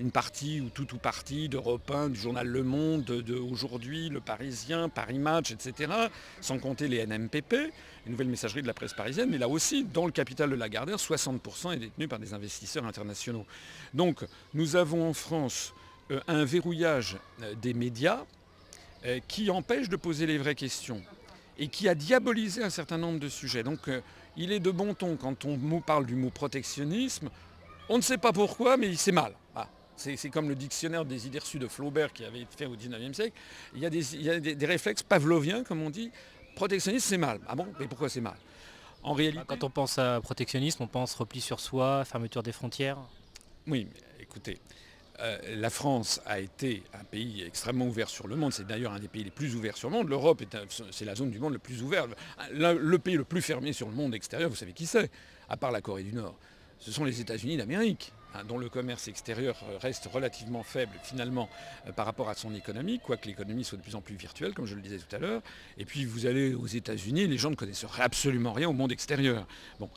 une partie ou tout ou partie d'Europe 1, du journal Le Monde, de, Aujourd'hui, Le Parisien, Paris Match, etc., sans compter les NMPP, les nouvelles messageries de la presse parisienne, mais là aussi, dans le capital de Lagardère, 60% est détenu par des investisseurs internationaux. Donc nous avons en France un verrouillage des médias euh, qui empêche de poser les vraies questions et qui a diabolisé un certain nombre de sujets. Euh, il est de bon ton quand on parle du mot protectionnisme. On ne sait pas pourquoi, mais c'est mal. Ah, c'est comme le dictionnaire des idées reçues de Flaubert qui avait été fait au 19e siècle. Il y a des, des réflexes pavloviens, comme on dit. Protectionnisme, c'est mal. Ah bon? Mais pourquoi c'est mal? En réalité. Quand on pense à protectionnisme, on pense repli sur soi, fermeture des frontières. Oui, mais écoutez, euh, la France a été un pays extrêmement ouvert sur le monde. C'est d'ailleurs un des pays les plus ouverts sur le monde. L'Europe, c'est la zone du monde le plus ouvert. Le, pays le plus fermé sur le monde extérieur, vous savez qui c'est À part la Corée du Nord. Ce sont les États-Unis d'Amérique. Hein, dont le commerce extérieur euh, reste relativement faible finalement euh, par rapport à son économie, quoique l'économie soit de plus en plus virtuelle, comme je le disais tout à l'heure. Et puis vous allez aux États-Unis, les gens ne connaissent absolument rien au monde extérieur. Bon.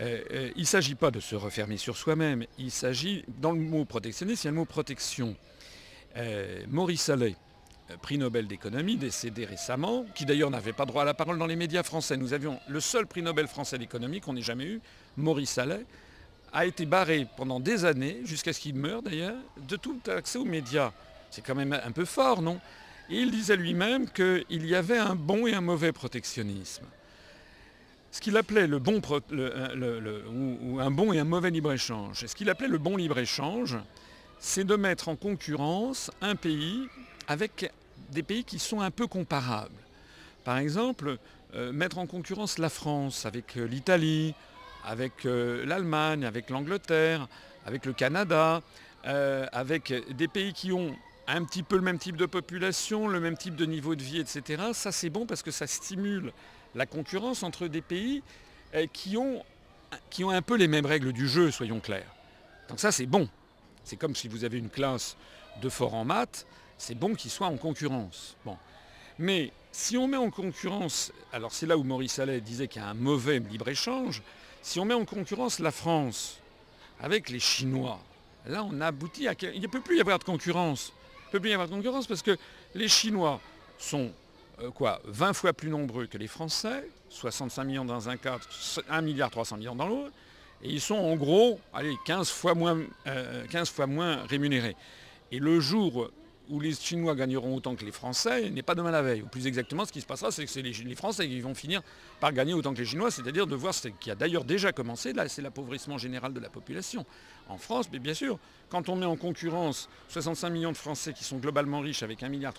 Euh, il ne s'agit pas de se refermer sur soi-même, il s'agit, dans le mot protectionniste, il y a le mot protection. Maurice Allais, prix Nobel d'économie, décédé récemment, qui d'ailleurs n'avait pas droit à la parole dans les médias français. Nous avions le seul prix Nobel français d'économie qu'on ait jamais eu, Maurice Allais, a été barré pendant des années, jusqu'à ce qu'il meure d'ailleurs, de tout accès aux médias. C'est quand même un peu fort, non? Et il disait lui-même qu'il y avait un bon et un mauvais protectionnisme. Ce qu'il appelait le bon ou, un bon et un mauvais libre-échange. ce qu'il appelait le bon libre-échange, c'est de mettre en concurrence un pays avec des pays qui sont un peu comparables. Par exemple, euh, mettre en concurrence la France avec euh, l'Italie, avec euh, l'Allemagne, avec l'Angleterre, avec le Canada, euh, avec des pays qui ont un petit peu le même type de population, le même type de niveau de vie, etc. Ça c'est bon parce que ça stimule la concurrence entre des pays euh, qui ont, qui ont un peu les mêmes règles du jeu, soyons clairs. Donc ça c'est bon. C'est comme si vous avez une classe de fort en maths, c'est bon qu'ils soient en concurrence. Bon. Mais si on met en concurrence, alors c'est là où Maurice Allais disait qu'il y a un mauvais libre-échange, si on met en concurrence la France avec les Chinois, là on aboutit à... Il ne peut plus y avoir de concurrence. Il ne peut plus y avoir de concurrence parce que les Chinois sont euh, quoi 20 fois plus nombreux que les Français, 65 millions dans un cas, 1 milliard 300 millions dans l'autre, et ils sont en gros allez, 15, fois moins, 15 euh, fois moins rémunérés. Et le jour où les Chinois gagneront autant que les Français n'est pas demain la veille. Ou plus exactement, ce qui se passera, c'est que c'est les, Français qui vont finir par gagner autant que les Chinois, c'est-à-dire de voir ce qui a d'ailleurs déjà commencé, là, c'est l'appauvrissement général de la population. En France, mais bien sûr, quand on met en concurrence 65 millions de Français qui sont globalement riches avec 1,3 milliard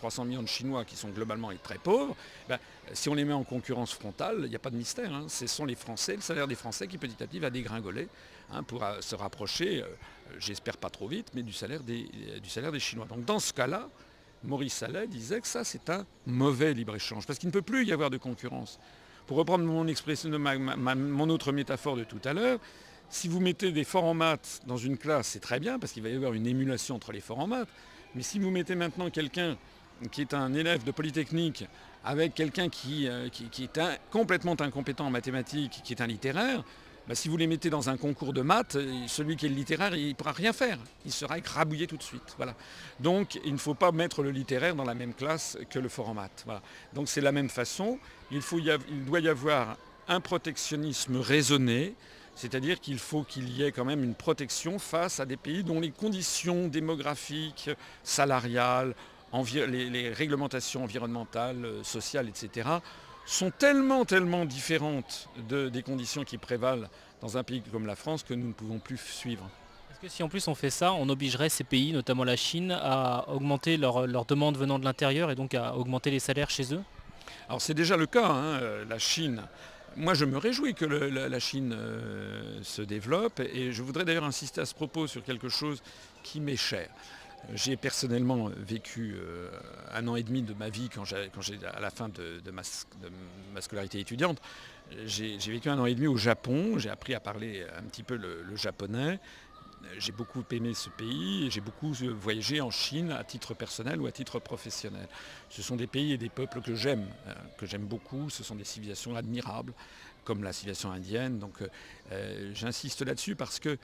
de Chinois qui sont globalement très pauvres, ben, si on les met en concurrence frontale, il n'y a pas de mystère. Hein. Ce sont les Français, le salaire des Français qui petit à petit va dégringoler hein, pour euh, se rapprocher, euh, j'espère pas trop vite, mais du salaire, des, du salaire des Chinois. Donc dans ce cas-là, Maurice Sallet disait que ça c'est un mauvais libre-échange, parce qu'il ne peut plus y avoir de concurrence. Pour reprendre mon expression, mon autre métaphore de tout à l'heure, si vous mettez des forts en maths dans une classe, c'est très bien parce qu'il va y avoir une émulation entre les forts en maths. Mais si vous mettez maintenant quelqu'un qui est un élève de Polytechnique avec quelqu'un qui, euh, est complètement incompétent en mathématiques, qui est un littéraire, bah, si vous les mettez dans un concours de maths, euh, celui qui est le littéraire, il ne pourra rien faire. Il sera écrabouillé tout de suite. Donc il ne faut pas mettre le littéraire dans la même classe que le fort. Donc c'est la même façon. Il, faut doit y avoir un protectionnisme raisonné, c'est-à-dire qu'il faut qu'il y ait quand même une protection face à des pays dont les conditions démographiques, salariales, les, réglementations environnementales, euh, sociales, etc., sont tellement, tellement différentes des conditions qui prévalent dans un pays comme la France que nous ne pouvons plus suivre. Est-ce que si en plus on fait ça, on obligerait ces pays, notamment la Chine, à augmenter leurs leur demandes venant de l'intérieur et donc à augmenter les salaires chez eux? Alors c'est déjà le cas, hein, euh, la Chine. Moi je me réjouis que la, Chine euh, se développe et je voudrais d'ailleurs insister à ce propos sur quelque chose qui m'est cher. J'ai personnellement vécu euh, un an et demi de ma vie quand à la fin de, ma, scolarité étudiante. J'ai, vécu un an et demi au Japon, j'ai appris à parler un petit peu le, japonais. J'ai beaucoup aimé ce pays j'ai beaucoup voyagé en Chine à titre personnel ou à titre professionnel. Ce sont des pays et des peuples que j'aime, euh, que j'aime beaucoup. Ce sont des civilisations admirables, comme la civilisation indienne. Donc euh, j'insiste là-dessus parce que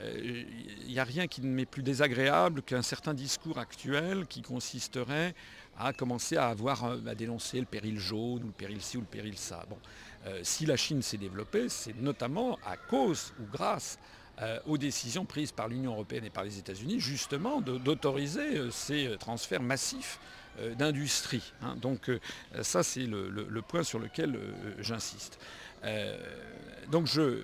il euh, n'y a rien qui ne m'est plus désagréable qu'un certain discours actuel qui consisterait à commencer à avoir euh, à dénoncer le péril jaune ou le péril ci ou le péril ça. Bon, euh, si la Chine s'est développée, c'est notamment à cause ou grâce aux décisions prises par l'Union européenne et par les États-Unis, justement, d'autoriser ces transferts massifs d'industrie. Hein. Donc ça, c'est le, point sur lequel j'insiste. donc je,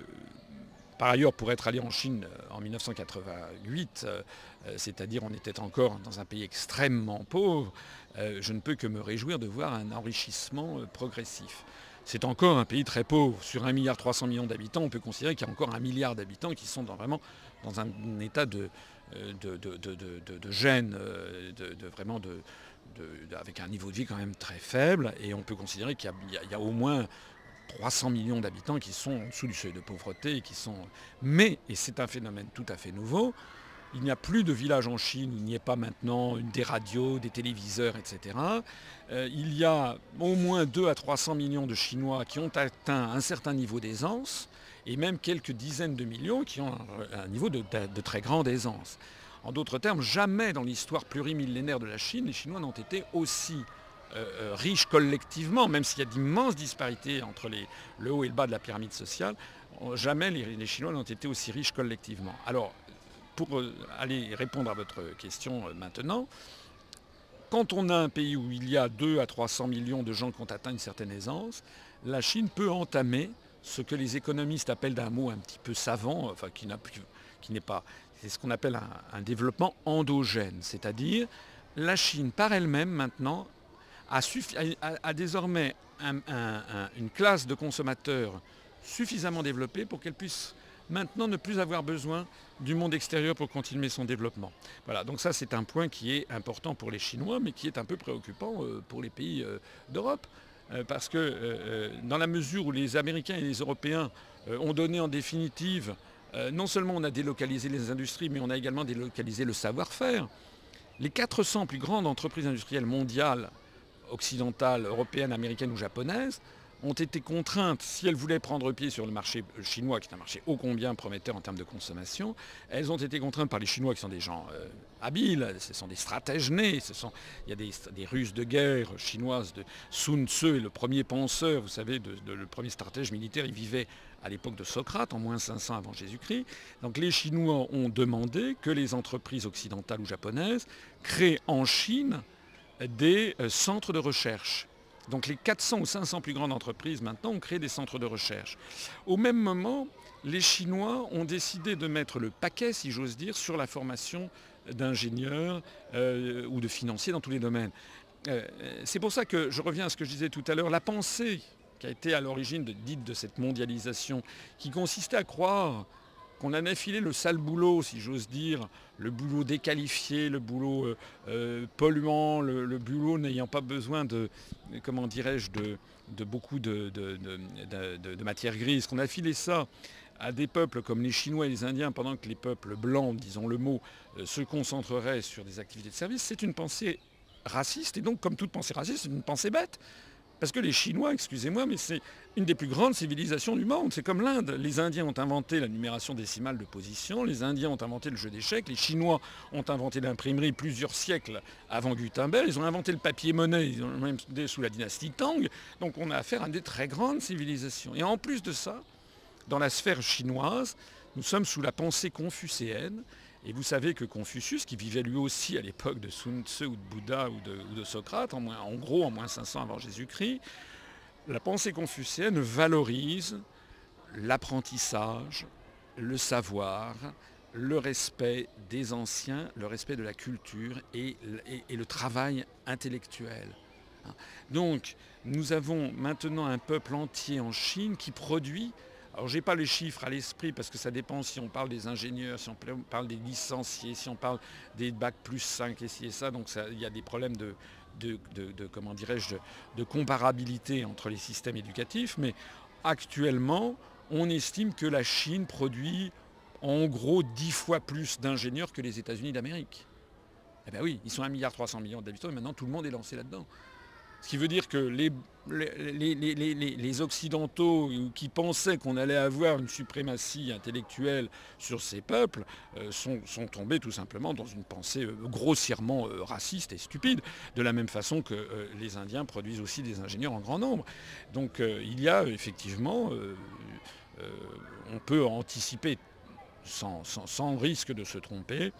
par ailleurs, pour être allé en Chine euh, en 1988, euh, euh, c'est-à-dire on était encore dans un pays extrêmement pauvre, je ne peux que me réjouir de voir un enrichissement progressif. C'est encore un pays très pauvre. Sur 1,3 milliard d'habitants, on peut considérer qu'il y a encore un milliard d'habitants qui sont vraiment dans un état de, de, gêne, vraiment avec un niveau de vie quand même très faible. Et on peut considérer qu'il y, a au moins 300 millions d'habitants qui sont en dessous du seuil de pauvreté. qui sont... Mais, et c'est un phénomène tout à fait nouveau, il n'y a plus de villages en Chine il n'y ait pas maintenant des radios, des téléviseurs, etc. Euh, il y a au moins 2 à 300 millions de Chinois qui ont atteint un certain niveau d'aisance et même quelques dizaines de millions qui ont un, niveau de très grande aisance. En d'autres termes, jamais dans l'histoire plurimillénaire de la Chine, les Chinois n'ont été aussi euh, euh, riches collectivement, même s'il y a d'immenses disparités entre le haut et le bas de la pyramide sociale, jamais les, Chinois n'ont été aussi riches collectivement. Alors, pour euh, aller répondre à votre question maintenant, quand on a un pays où il y a 2 à 300 millions de gens qui ont atteint une certaine aisance, la Chine peut entamer ce que les économistes appellent d'un mot un petit peu savant, enfin qui n'est pas, c'est ce qu'on appelle un, développement endogène, c'est-à-dire la Chine par elle-même maintenant a, désormais une classe de consommateurs suffisamment développée pour qu'elle puisse maintenant ne plus avoir besoin du monde extérieur pour continuer son développement. Voilà, donc ça c'est un point qui est important pour les Chinois, mais qui est un peu préoccupant euh, pour les pays euh, d'Europe. Euh, parce que dans la mesure où les Américains et les Européens ont donné en définitive, non seulement on a délocalisé les industries, mais on a également délocalisé le savoir-faire. Les 400 plus grandes entreprises industrielles mondiales occidentales, européennes, américaines ou japonaises, ont été contraintes, si elles voulaient prendre pied sur le marché chinois, qui est un marché ô combien prometteur en termes de consommation, elles ont été contraintes par les Chinois qui sont des gens euh, habiles, ce sont des stratèges nés, il y a des, des Russes de guerre chinoises, de Sun Tzu le premier penseur, vous savez, le premier stratège militaire, il vivait à l'époque de Socrate, en moins 500 avant Jésus-Christ. Donc les Chinois ont demandé que les entreprises occidentales ou japonaises créent en Chine des euh, centres de recherche. Donc les 400 ou 500 plus grandes entreprises maintenant ont créé des centres de recherche. Au même moment, les Chinois ont décidé de mettre le paquet, si j'ose dire, sur la formation d'ingénieurs euh, ou de financiers dans tous les domaines. Euh, c'est pour ça que je reviens à ce que je disais tout à l'heure, la pensée qui a été à l'origine dite de cette mondialisation, qui consistait à croire qu'on avait filé le sale boulot, si j'ose dire, le boulot déqualifié, le boulot euh, euh, polluant, le, boulot n'ayant pas besoin de, comment dirais-je, de, beaucoup de, de, matière grise, qu'on a filé ça à des peuples comme les Chinois et les Indiens, pendant que les peuples blancs, disons le mot, euh, se concentreraient sur des activités de service, c'est une pensée raciste, et donc comme toute pensée raciste, c'est une pensée bête. Parce que les Chinois, excusez-moi, mais c'est une des plus grandes civilisations du monde. C'est comme l'Inde. Les Indiens ont inventé la numération décimale de position, les Indiens ont inventé le jeu d'échecs, les Chinois ont inventé l'imprimerie plusieurs siècles avant Gutenberg, ils ont inventé le papier-monnaie, ils ont même sous la dynastie Tang. Donc on a affaire à des très grandes civilisations. Et en plus de ça, dans la sphère chinoise, nous sommes sous la pensée confucéenne. Et vous savez que Confucius, qui vivait lui aussi à l'époque de Sun Tzu ou de Bouddha ou de, Socrate, en, gros en moins 500 avant Jésus-Christ, la pensée confucéenne valorise l'apprentissage, le savoir, le respect des anciens, le respect de la culture et, le travail intellectuel. Donc nous avons maintenant un peuple entier en Chine qui produit alors je n'ai pas les chiffres à l'esprit parce que ça dépend si on parle des ingénieurs, si on parle des licenciés, si on parle des bacs plus 5 et ci et ça. Donc il y a des problèmes de, de, comparabilité entre les systèmes éducatifs. Mais actuellement, on estime que la Chine produit en gros 10 fois plus d'ingénieurs que les États-Unis d'Amérique. Eh bien oui, ils sont 1,3 milliard d'habitants et maintenant tout le monde est lancé là-dedans. Ce qui veut dire que les, Occidentaux qui pensaient qu'on allait avoir une suprématie intellectuelle sur ces peuples euh, sont, tombés tout simplement dans une pensée euh, grossièrement euh, raciste et stupide, de la même façon que les Indiens produisent aussi des ingénieurs en grand nombre. Donc il y a effectivement, on peut anticiper sans, risque de se tromper,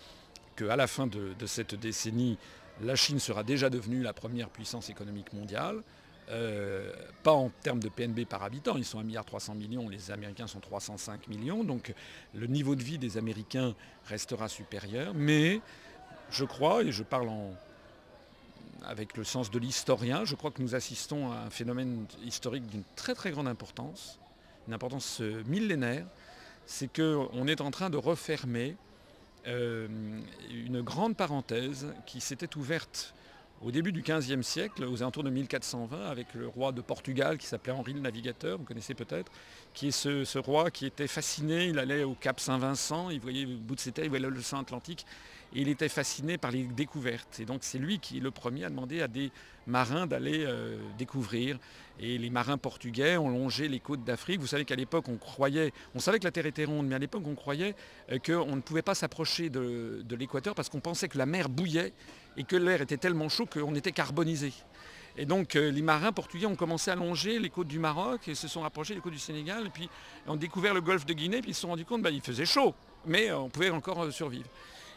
qu'à la fin de cette décennie, la Chine sera déjà devenue la première puissance économique mondiale. Euh, pas en termes de PNB par habitant, ils sont 1,3 milliard, les Américains sont 305 millions, donc le niveau de vie des Américains restera supérieur, mais je crois, et je parle avec le sens de l'historien, je crois que nous assistons à un phénomène historique d'une très très grande importance, une importance millénaire, c'est qu'on est en train de refermer euh, une grande parenthèse qui s'était ouverte au début du XVe siècle, aux alentours de 1420, avec le roi de Portugal qui s'appelait Henri le Navigateur, vous connaissez peut-être, qui est ce, roi qui était fasciné, il allait au Cap Saint-Vincent, il voyait au bout de ses terres, il voyait l'océan Atlantique, et il était fasciné par les découvertes. Et donc c'est lui qui est le premier à demander à des marins d'aller euh, découvrir. Et les marins portugais ont longé les côtes d'Afrique. Vous savez qu'à l'époque, on croyait, on savait que la Terre était ronde, mais à l'époque, on croyait euh, qu'on ne pouvait pas s'approcher de l'équateur parce qu'on pensait que la mer bouillait et que l'air était tellement chaud qu'on était carbonisé. Et donc euh, les marins portugais ont commencé à longer les côtes du Maroc et se sont rapprochés des côtes du Sénégal et puis ont découvert le golfe de Guinée puis ils se sont rendus compte qu'il bah, faisait chaud, mais on pouvait encore survivre.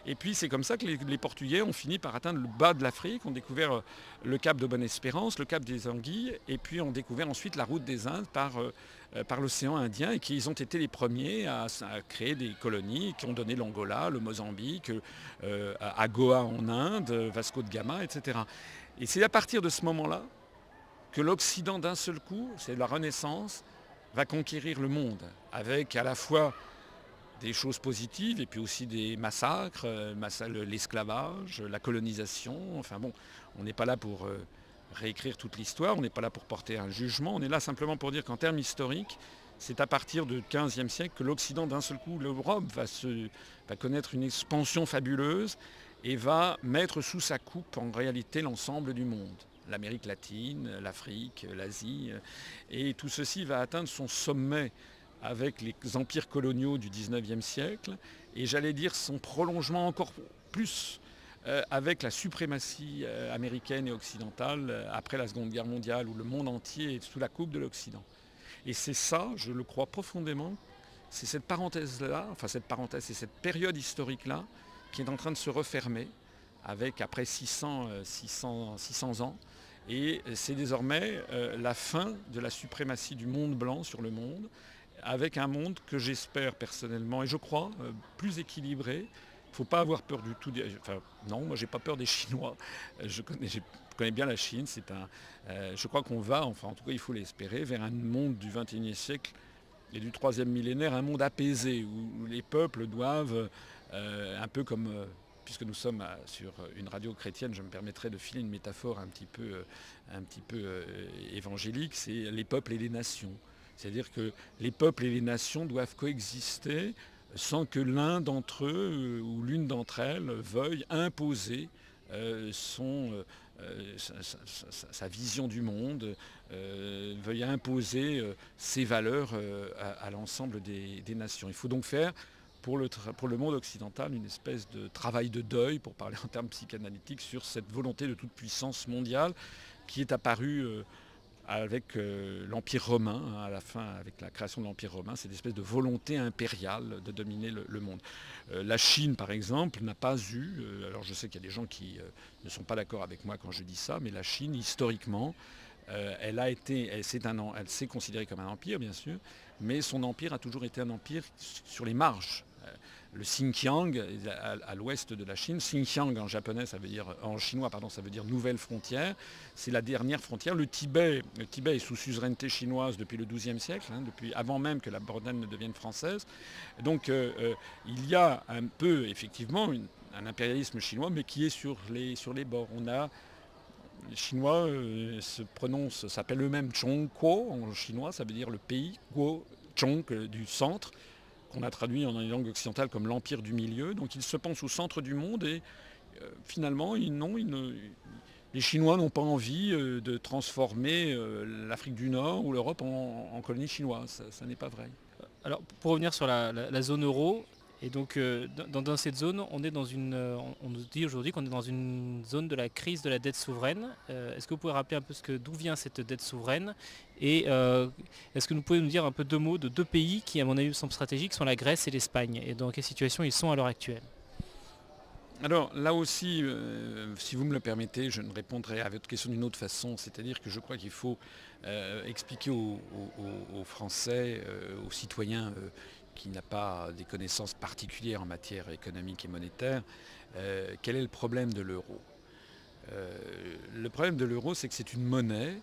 Et puis c'est comme ça que les, Portugais ont fini par atteindre le bas de l'Afrique, ont découvert euh, le cap de Bonne-Espérance, le cap des Anguilles, et puis ont découvert ensuite la route des Indes par, euh, euh, par l'océan Indien, et qu'ils ont été les premiers à, créer des colonies qui ont donné l'Angola, le Mozambique, à Goa en Inde, Vasco de Gama, etc. Et c'est à partir de ce moment-là que l'Occident d'un seul coup, c'est la Renaissance, va conquérir le monde, avec à la fois des choses positives et puis aussi des massacres, euh, l'esclavage, la colonisation. Enfin bon, on n'est pas là pour euh, réécrire toute l'histoire, on n'est pas là pour porter un jugement, on est là simplement pour dire qu'en termes historiques, c'est à partir du XVe siècle que l'Occident, d'un seul coup, l'Europe va, va connaître une expansion fabuleuse et va mettre sous sa coupe en réalité l'ensemble du monde l'Amérique latine, l'Afrique, l'Asie. Et tout ceci va atteindre son sommet avec les empires coloniaux du 19e siècle, et j'allais dire son prolongement encore plus euh, avec la suprématie euh, américaine et occidentale euh, après la Seconde Guerre mondiale, où le monde entier est sous la coupe de l'Occident. Et c'est ça, je le crois profondément, c'est cette parenthèse-là, enfin cette parenthèse, c'est cette période historique-là qui est en train de se refermer avec après 600, 600, 600 ans. Et c'est désormais la fin de la suprématie du monde blanc sur le monde, avec un monde que j'espère personnellement, et je crois, euh, plus équilibré. Il ne faut pas avoir peur du tout. Enfin, non, moi j'ai pas peur des Chinois. Euh, je connais, bien la Chine. C'est un, euh, je crois qu'on va, enfin en tout cas il faut l'espérer, vers un monde du XXIe siècle et du troisième millénaire, un monde apaisé où, les peuples doivent, un peu comme, puisque nous sommes sur une radio chrétienne, je me permettrai de filer une métaphore un petit peu, un petit peu évangélique, c'est les peuples et les nations. C'est-à-dire que les peuples et les nations doivent coexister sans que l'un d'entre eux euh, ou l'une d'entre elles veuille imposer euh, son, sa, vision du monde, veuille imposer ses valeurs à, l'ensemble des, nations. Il faut donc faire pour le, monde occidental une espèce de travail de deuil, pour parler en termes psychanalytiques, sur cette volonté de toute puissance mondiale qui est apparue avec euh, l'Empire romain, hein, à la fin, avec la création de l'Empire romain, cette espèce de volonté impériale de dominer le, monde. Euh, la Chine, par exemple, n'a pas eu, euh, alors je sais qu'il y a des gens qui ne sont pas d'accord avec moi quand je dis ça, mais la Chine, historiquement, elle a été, elle s'est considérée comme un empire, bien sûr, mais son empire a toujours été un empire sur les marges le Xinjiang à, l'ouest de la Chine. Xinjiang en japonais, ça veut dire, en chinois, pardon, ça veut dire nouvelle frontière. C'est la dernière frontière. Le Tibet, le Tibet est sous suzeraineté chinoise depuis le XIIe siècle, hein, avant même que la Bordenne ne devienne française. Donc euh, euh, il y a un peu effectivement un impérialisme chinois, mais qui est sur les, sur les bords. On a les Chinois euh, se prononcent, s'appellent eux-mêmes Chongguo en chinois, ça veut dire le pays, Guo, Chong du centre, qu'on a traduit en langue occidentale comme l'empire du milieu. Donc ils se pensent au centre du monde et euh, finalement, ils, les Chinois n'ont pas envie euh, de transformer euh, l'Afrique du Nord ou l'Europe en, colonie chinoise. Ça, n'est pas vrai. Alors pour revenir sur la zone euro, et donc, euh, dans, cette zone, on est dans une, euh, on nous dit aujourd'hui qu'on est dans une zone de la crise de la dette souveraine. Euh, est-ce que vous pouvez rappeler un peu d'où vient cette dette souveraine Et est-ce que vous pouvez nous dire un peu deux mots de deux pays qui, à mon avis, sont stratégiques, sont la Grèce et l'Espagne, et dans quelle situation ils sont à l'heure actuelle? Alors là aussi, si vous me le permettez, je ne répondrai à votre question d'une autre façon, c'est-à-dire que je crois qu'il faut expliquer aux, Français, aux citoyens qui n'a pas des connaissances particulières en matière économique et monétaire, euh, quel est le problème de l'euro? Euh, Le problème de l'euro, c'est que c'est une monnaie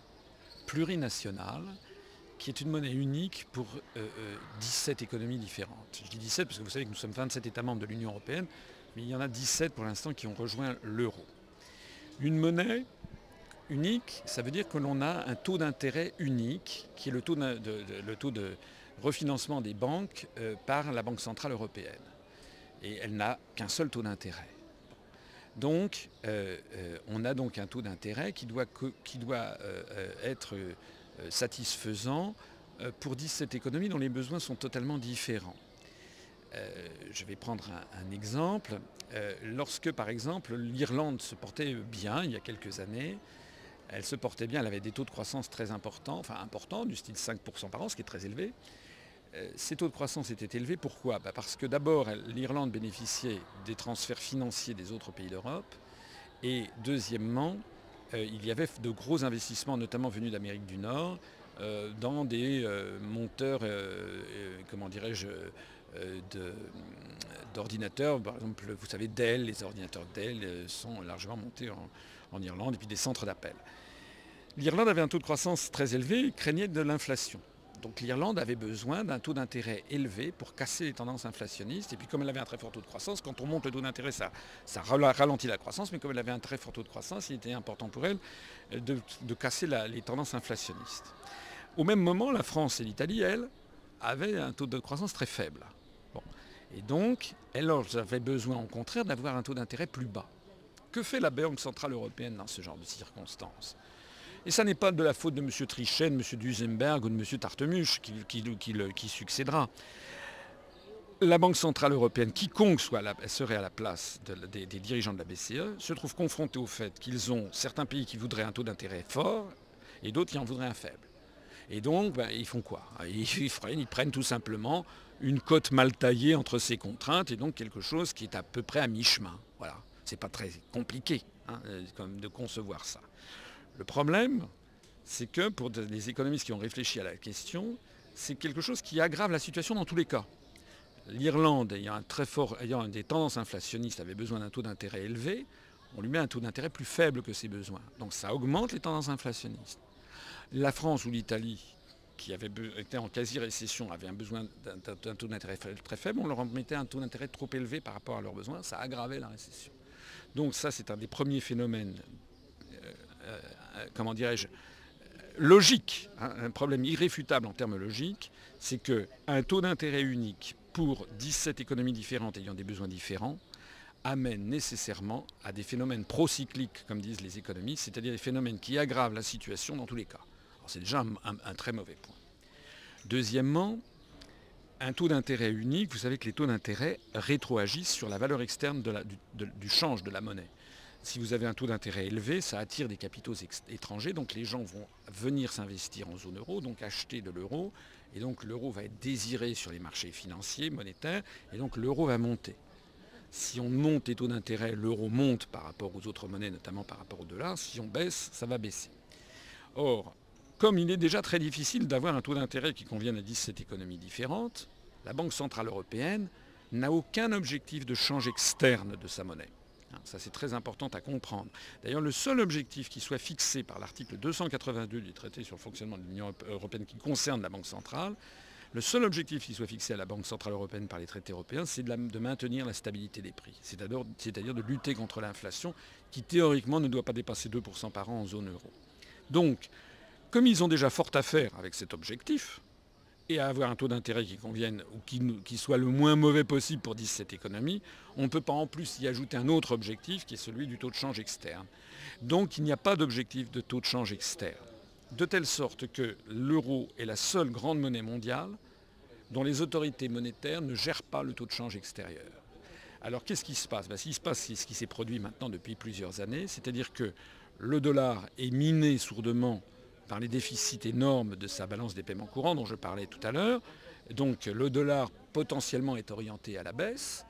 plurinationale qui est une monnaie unique pour 17 euh, économies différentes. Je dis 17 parce que vous savez que nous sommes 27 États membres de l'Union européenne, mais il y en a 17 pour l'instant qui ont rejoint l'euro. Une monnaie unique, ça veut dire que l'on a un taux d'intérêt unique, qui est le taux le taux de refinancement des banques euh, par la Banque Centrale Européenne. Et elle n'a qu'un seul taux d'intérêt. Donc, euh, euh, on a donc un taux d'intérêt qui doit, qui doit être satisfaisant pour 17 économies dont les besoins sont totalement différents. je vais prendre un, exemple. lorsque, par exemple, l'Irlande se portait bien il y a quelques années, elle se portait bien, elle avait des taux de croissance très importants, enfin importants, du style 5% par an, ce qui est très élevé. Euh, ces taux de croissance étaient élevés. Pourquoi? Bah, Parce que d'abord, l'Irlande bénéficiait des transferts financiers des autres pays d'Europe. Et deuxièmement, euh, il y avait de gros investissements, notamment venus d'Amérique du Nord, euh, dans des monteurs, comment dirais-je, d'ordinateurs. Par exemple, vous savez, Dell, les ordinateurs Dell sont largement montés en, en Irlande, et puis des centres d'appel. L'Irlande avait un taux de croissance très élevé, craignait de l'inflation. Donc l'Irlande avait besoin d'un taux d'intérêt élevé pour casser les tendances inflationnistes. Et puis comme elle avait un très fort taux de croissance, quand on monte le taux d'intérêt, ça, ralentit la croissance, mais comme elle avait un très fort taux de croissance, il était important pour elle euh, de, casser les tendances inflationnistes. Au même moment, la France et l'Italie, elles, avaient un taux de croissance très faible. Et donc, elles avaient besoin au contraire d'avoir un taux d'intérêt plus bas. Que fait la Banque Centrale Européenne dans ce genre de circonstances? Et ça n'est pas de la faute de M. Trichet, de M. Duesenberg ou de M. Tartemuche qui, succédera. La Banque Centrale Européenne, quiconque serait à la place des, dirigeants de la BCE, se trouve confronté au fait qu'ils ont certains pays qui voudraient un taux d'intérêt fort et d'autres qui en voudraient un faible. Et donc, ben, ils font quoi? Ils, ils, prennent tout simplement une cote mal taillée entre ces contraintes et donc quelque chose qui est à peu près à mi-chemin. Voilà. C'est pas très compliqué hein, de concevoir ça. Le problème, c'est que pour les économistes qui ont réfléchi à la question, c'est quelque chose qui aggrave la situation dans tous les cas. L'Irlande, ayant, un très fort, ayant des tendances inflationnistes, avait besoin d'un taux d'intérêt élevé, on lui met un taux d'intérêt plus faible que ses besoins. Donc ça augmente les tendances inflationnistes. La France ou l'Italie, qui avait été en quasi-récession, avaient un besoin d'un taux d'intérêt très faible, on leur mettait un taux d'intérêt trop élevé par rapport à leurs besoins, ça aggravait la récession. Donc ça, c'est un des premiers phénomènes euh, euh, comment dirais-je, logique, hein, un problème irréfutable en termes logiques, c'est qu'un taux d'intérêt unique pour 17 économies différentes ayant des besoins différents amène nécessairement à des phénomènes procycliques, comme disent les économistes, c'est-à-dire des phénomènes qui aggravent la situation dans tous les cas. C'est déjà un, très mauvais point. Deuxièmement, un taux d'intérêt unique, vous savez que les taux d'intérêt rétroagissent sur la valeur externe du, change de la monnaie. Si vous avez un taux d'intérêt élevé, ça attire des capitaux étrangers, donc les gens vont venir s'investir en zone euro, donc acheter de l'euro, et donc l'euro va être désiré sur les marchés financiers, monétaires, et donc l'euro va monter. Si on monte les taux d'intérêt, l'euro monte par rapport aux autres monnaies, notamment par rapport au dollar. Si on baisse, ça va baisser. Or, comme il est déjà très difficile d'avoir un taux d'intérêt qui convienne à 17 économies différentes, la Banque Centrale Européenne n'a aucun objectif de change externe de sa monnaie. Hein, ça, c'est très important à comprendre. D'ailleurs, le seul objectif qui soit fixé par l'article 282 du traité sur le fonctionnement de l'Union européenne qui concerne la Banque centrale, le seul objectif qui soit fixé à la Banque Centrale Européenne par les traités européens, c'est de, maintenir la stabilité des prix, c'est-à-dire de lutter contre l'inflation qui théoriquement ne doit pas dépasser 2% par an en zone euro. Donc, comme ils ont déjà fort à faire avec cet objectif, et à avoir un taux d'intérêt qui convienne ou qui, soit le moins mauvais possible pour 17 économies, on ne peut pas en plus y ajouter un autre objectif qui est celui du taux de change externe. Donc il n'y a pas d'objectif de taux de change externe de telle sorte que l'euro est la seule grande monnaie mondiale dont les autorités monétaires ne gèrent pas le taux de change extérieur. Alors qu'est-ce qui se passe? Ben, Ce qui se passe, c'est ce qui s'est produit maintenant depuis plusieurs années, c'est-à-dire que le dollar est miné sourdement par les déficits énormes de sa balance des paiements courants dont je parlais tout à l'heure. Donc le dollar potentiellement est orienté à la baisse.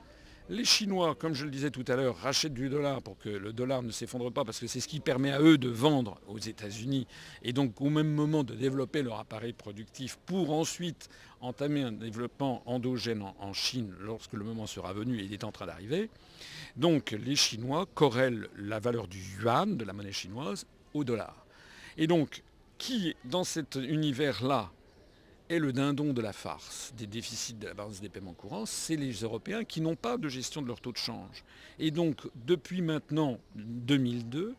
Les Chinois, comme je le disais tout à l'heure, rachètent du dollar pour que le dollar ne s'effondre pas, parce que c'est ce qui permet à eux de vendre aux États-Unis et donc au même moment de développer leur appareil productif pour ensuite entamer un développement endogène en, Chine lorsque le moment sera venu et il est en train d'arriver. Donc les Chinois corrèlent la valeur du yuan, de la monnaie chinoise, au dollar. Et donc, qui, dans cet univers-là, est le dindon de la farce des déficits de la balance des paiements courants, c'est les Européens qui n'ont pas de gestion de leur taux de change. Et donc, depuis maintenant 2002,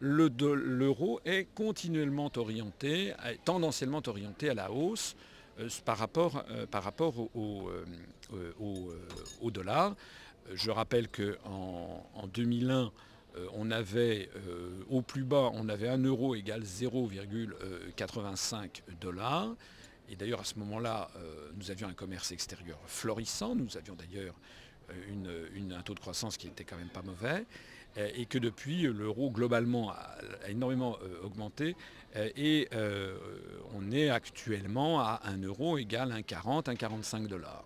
l'euro est continuellement orienté, tendanciellement orienté à la hausse euh, par rapport, euh, par rapport au, euh, dollar. Je rappelle qu'en en 2001, on avait au plus bas, on avait 1 euro égale 0,85 dollars. Et d'ailleurs, à ce moment-là, euh, nous avions un commerce extérieur florissant. Nous avions d'ailleurs euh, un taux de croissance qui n'était quand même pas mauvais. Euh, et que depuis, l'euro globalement a, énormément augmenté. et on est actuellement à 1 euro égal 1,40, 1,45 dollars.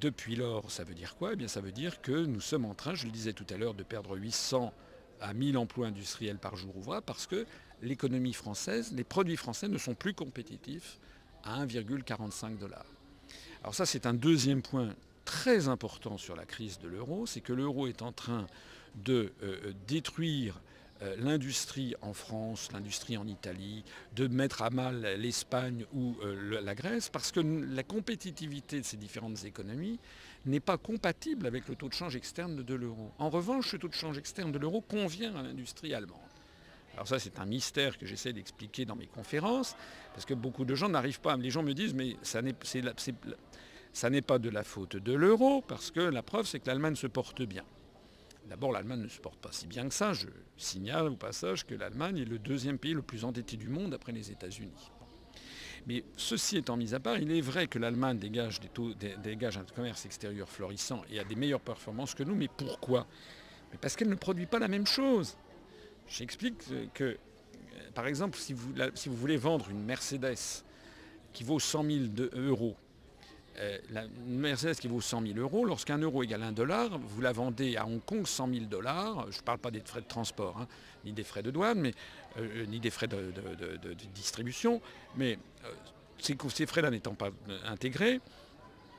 Depuis lors, ça veut dire quoi? Eh bien, Ça veut dire que nous sommes en train, je le disais tout à l'heure, de perdre 800 à 1000 emplois industriels par jour ouvrable parce que l'économie française, les produits français ne sont plus compétitifs à 1,45 dollars. Alors ça, c'est un deuxième point très important sur la crise de l'euro, c'est que l'euro est en train de euh, détruire euh, l'industrie en France, l'industrie en Italie, de mettre à mal l'Espagne ou euh, la Grèce, parce que la compétitivité de ces différentes économies n'est pas compatible avec le taux de change externe de l'euro. En revanche, le taux de change externe de l'euro convient à l'industrie allemande. Alors ça, c'est un mystère que j'essaie d'expliquer dans mes conférences, parce que beaucoup de gens n'arrivent pas. Les gens me disent, mais ça n'est pas de la faute de l'euro, parce que la preuve, c'est que l'Allemagne se porte bien. D'abord, l'Allemagne ne se porte pas si bien que ça. Je signale au passage que l'Allemagne est le deuxième pays le plus endetté du monde après les États-Unis. Mais ceci étant mis à part, il est vrai que l'Allemagne dégage, un commerce extérieur florissant et a des meilleures performances que nous. Mais pourquoi? Parce qu'elle ne produit pas la même chose. J'explique que, euh, par exemple, si vous, si vous, voulez vendre une Mercedes qui vaut 100 000 euros, euh, la Mercedes qui vaut 100 000 euros, lorsqu'un euro égale un dollar, vous la vendez à Hong Kong 100 000 dollars. Je ne parle pas des frais de transport, hein, ni des frais de douane, mais, euh, ni des frais de, distribution, mais ces, ces frais-là n'étant pas intégrés,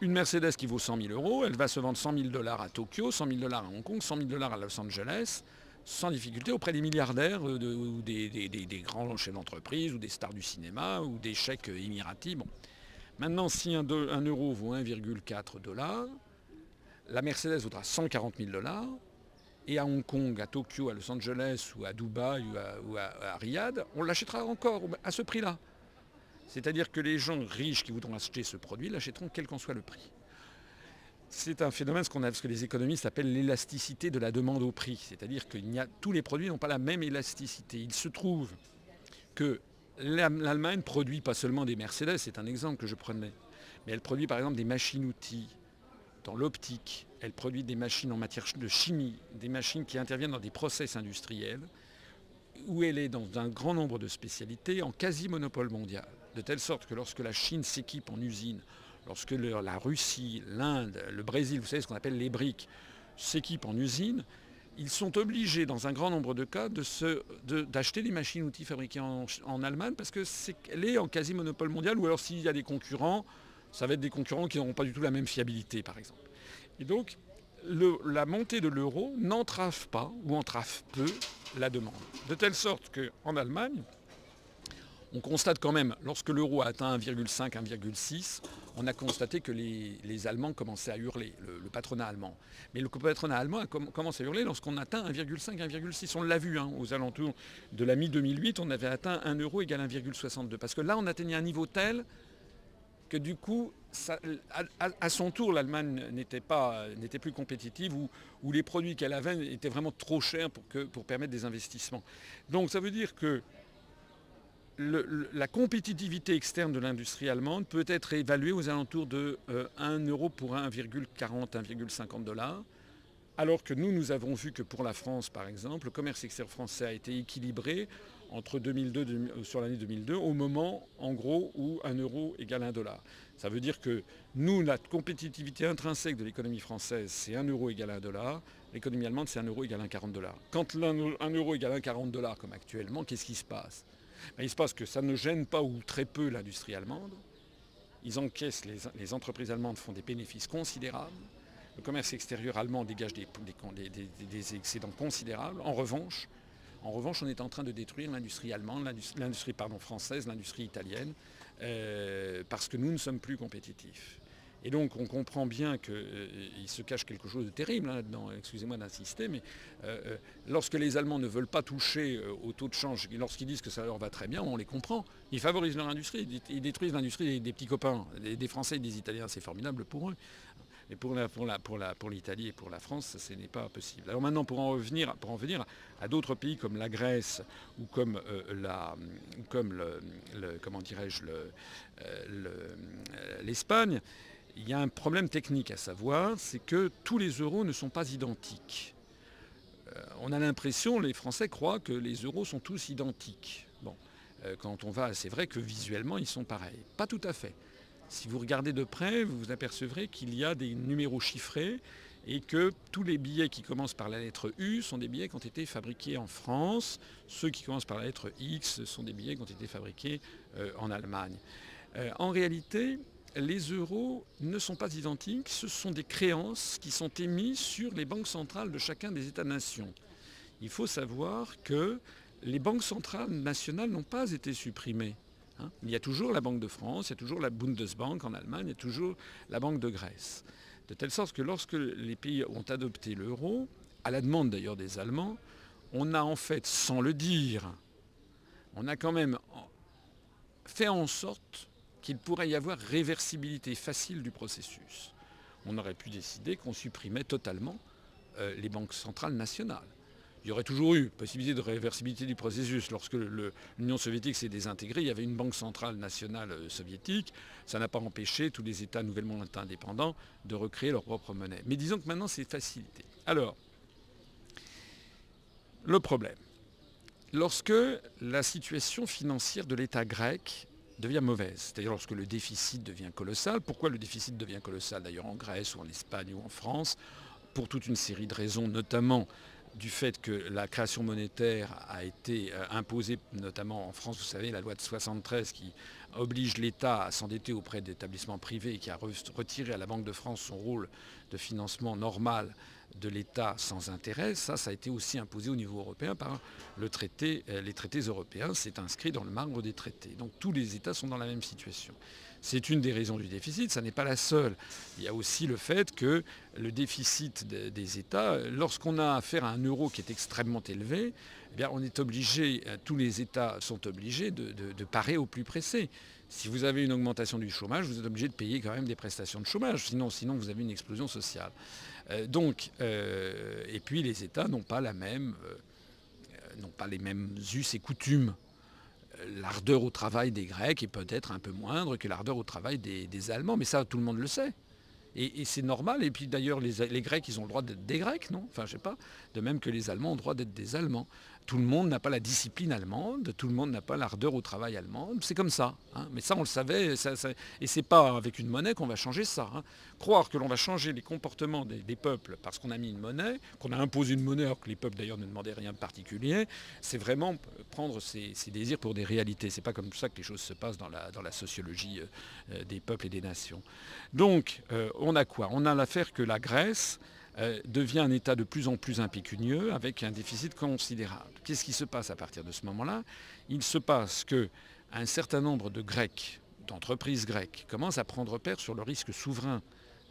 une Mercedes qui vaut 100 000 euros, elle va se vendre 100 000 dollars à Tokyo, 100 000 dollars à Hong Kong, 100 000 dollars à Los Angeles sans difficulté auprès des milliardaires euh, ou des, grands chefs d'entreprise ou des stars du cinéma ou des chèques émiratis. Maintenant, si un, euro vaut 1,4 dollars, la Mercedes vaudra 140 000 dollars. Et à Hong Kong, à Tokyo, à Los Angeles ou à Dubaï ou à, Riyad, on l'achètera encore à ce prix-là. C'est-à-dire que les gens riches qui voudront acheter ce produit l'achèteront quel qu'en soit le prix. c'est un phénomène, ce, ce que les économistes appellent l'élasticité de la demande au prix. C'est-à-dire que tous les produits n'ont pas la même élasticité. Il se trouve que l'Allemagne produit pas seulement des Mercedes, c'est un exemple que je prenais, mais elle produit par exemple des machines-outils dans l'optique, elle produit des machines en matière de chimie, des machines qui interviennent dans des process industriels, où elle est dans un grand nombre de spécialités en quasi-monopole mondial. De telle sorte que lorsque la Chine s'équipe en usine, lorsque la Russie, l'Inde, le Brésil, vous savez ce qu'on appelle les briques, s'équipent en usine, ils sont obligés, dans un grand nombre de cas, d'acheter des machines-outils fabriquées en, Allemagne parce qu'elle est, est en quasi-monopole mondial, ou alors s'il y a des concurrents, ça va être des concurrents qui n'auront pas du tout la même fiabilité, par exemple. Et donc, la montée de l'euro n'entrave pas, ou entrave peu, la demande. De telle sorte qu'en Allemagne, on constate quand même, lorsque l'euro a atteint 1,5, 1,6, on a constaté que les, Allemands commençaient à hurler, le, patronat allemand. Mais le patronat allemand a commencé à hurler lorsqu'on atteint 1,5, 1,6. On l'a vu hein, aux alentours de la mi-2008, on avait atteint 1 euro égale 1,62. Parce que là, on atteignait un niveau tel que du coup, à, son tour, l'Allemagne n'était, plus compétitive ou, les produits qu'elle avait étaient vraiment trop chers pour, pour permettre des investissements. Donc ça veut dire que la compétitivité externe de l'industrie allemande peut être évaluée aux alentours de 1 euh, euro pour 1,40, 1,50 dollars. Alors que nous, nous avons vu que pour la France, par exemple, le commerce extérieur français a été équilibré entre 2002, euh, sur l'année 2002, au moment, en gros, où 1 euro égale 1 dollar. Ça veut dire que nous, la compétitivité intrinsèque de l'économie française, c'est 1 euro égale 1 dollar. L'économie allemande, c'est 1 euro égale 1,40 dollars. Quand 1 euro égale 1,40 dollars, comme actuellement, qu'est-ce qui se passe? Il se passe que ça ne gêne pas ou très peu l'industrie allemande. Ils encaissent, les, entreprises allemandes font des bénéfices considérables. Le commerce extérieur allemand dégage des, excédents considérables. En revanche, en revanche, on est en train de détruire l'industrie allemande, l'industrie française, l'industrie italienne, euh, parce que nous ne sommes plus compétitifs. Et donc on comprend bien qu'il euh, se cache quelque chose de terrible hein, là-dedans, excusez-moi d'insister, mais euh, lorsque les Allemands ne veulent pas toucher au taux de change, lorsqu'ils disent que ça leur va très bien, on les comprend. Ils favorisent leur industrie, ils détruisent l'industrie des, petits copains, des Français et des Italiens, c'est formidable pour eux. Mais pour, l'Italie et pour la France, ce n'est pas possible. Alors maintenant, pour en revenir, pour en venir à d'autres pays comme la Grèce ou comme, euh, la, comme le, comment dirais-je, euh, l'Espagne, il y a un problème technique à savoir, c'est que tous les euros ne sont pas identiques. Euh, on a l'impression, les Français croient que les euros sont tous identiques. Bon, quand on va, c'est vrai que visuellement, ils sont pareils. Pas tout à fait. Si vous regardez de près, vous vous apercevrez qu'il y a des numéros chiffrés et que tous les billets qui commencent par la lettre U sont des billets qui ont été fabriqués en France. Ceux qui commencent par la lettre X sont des billets qui ont été fabriqués euh, en Allemagne. Euh, en réalité, les euros ne sont pas identiques, ce sont des créances qui sont émises sur les banques centrales de chacun des États-nations. Il faut savoir que les banques centrales nationales n'ont pas été supprimées. Hein. il y a toujours la Banque de France, il y a toujours la Bundesbank en Allemagne, il y a toujours la Banque de Grèce. De telle sorte que lorsque les pays ont adopté l'euro, à la demande d'ailleurs des Allemands, on a en fait, sans le dire, on a quand même fait en sorte qu'il pourrait y avoir réversibilité facile du processus. On aurait pu décider qu'on supprimait totalement euh, les banques centrales nationales il y aurait toujours eu possibilité de réversibilité du processus. Lorsque l'Union soviétique s'est désintégrée, il y avait une banque centrale nationale euh, soviétique. Ça n'a pas empêché tous les États nouvellement indépendants de recréer leur propre monnaie. Mais disons que maintenant, c'est facilité. Alors, le problème. Lorsque la situation financière de l'État grec devient mauvaise, c'est-à-dire lorsque le déficit devient colossal, pourquoi le déficit devient colossal d'ailleurs en Grèce ou en Espagne ou en France? Pour toute une série de raisons, notamment du fait que la création monétaire a été euh, imposée, notamment en France, vous savez, la loi de 73 qui oblige l'État à s'endetter auprès d'établissements privés et qui a retiré à la Banque de France son rôle de financement normal de l'État sans intérêt, ça, ça a été aussi imposé au niveau européen par euh, les traités européens. C'est inscrit dans le marbre des traités. Donc tous les États sont dans la même situation. C'est une des raisons du déficit, ça n'est pas la seule. Il y a aussi le fait que le déficit des États, lorsqu'on a affaire à un euro qui est extrêmement élevé, eh bien on est obligé, euh, tous les États sont obligés de, parer au plus pressé. Si vous avez une augmentation du chômage, vous êtes obligé de payer quand même des prestations de chômage, sinon, sinon vous avez une explosion sociale. Donc, et puis les États n'ont pas la même, n'ont pas les mêmes us et coutumes l'ardeur au travail des Grecs est peut-être un peu moindre que l'ardeur au travail des, Allemands, mais ça tout le monde le sait. Et, c'est normal, et puis d'ailleurs les, Grecs, ils ont le droit d'être des Grecs, non? Enfin je sais pas, de même que les Allemands ont le droit d'être des Allemands. Tout le monde n'a pas la discipline allemande, tout le monde n'a pas l'ardeur au travail allemande, c'est comme ça. Hein. Mais ça, on le savait, ça, ça, et c'est pas avec une monnaie qu'on va changer ça. Hein. Croire que l'on va changer les comportements des, peuples parce qu'on a mis une monnaie, qu'on a imposé une monnaie alors que les peuples d'ailleurs ne demandaient rien de particulier, c'est vraiment prendre ses, désirs pour des réalités. C'est pas comme ça que les choses se passent dans la, sociologie euh, euh, des peuples et des nations. Donc, euh, on a quoi? On a l'affaire que la Grèce devient un État de plus en plus impécunieux avec un déficit considérable. Qu'est-ce qui se passe à partir de ce moment-là? Il se passe qu'un certain nombre de Grecs, d'entreprises grecques, commencent à prendre père sur le risque souverain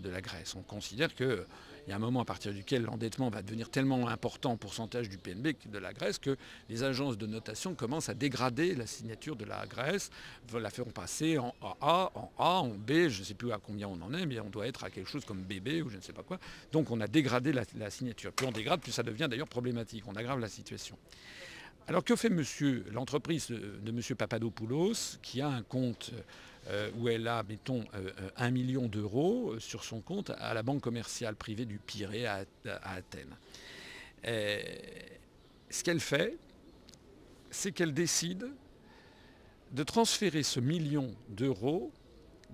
de la Grèce. On considère que il y a un moment à partir duquel l'endettement va devenir tellement important en pourcentage du PNB de la Grèce que les agences de notation commencent à dégrader la signature de la Grèce, la feront passer en A, en A, en B, je ne sais plus à combien on en est, mais on doit être à quelque chose comme BB ou je ne sais pas quoi. Donc on a dégradé la, signature. Plus on dégrade, plus ça devient d'ailleurs problématique. On aggrave la situation. Alors que fait monsieur, l'entreprise de M. Papadopoulos, qui a un compte où elle a, mettons, euh, un million d'euros euh, sur son compte à la banque commerciale privée du Pirée à, Athènes. ce qu'elle fait, c'est qu'elle décide de transférer ce million d'euros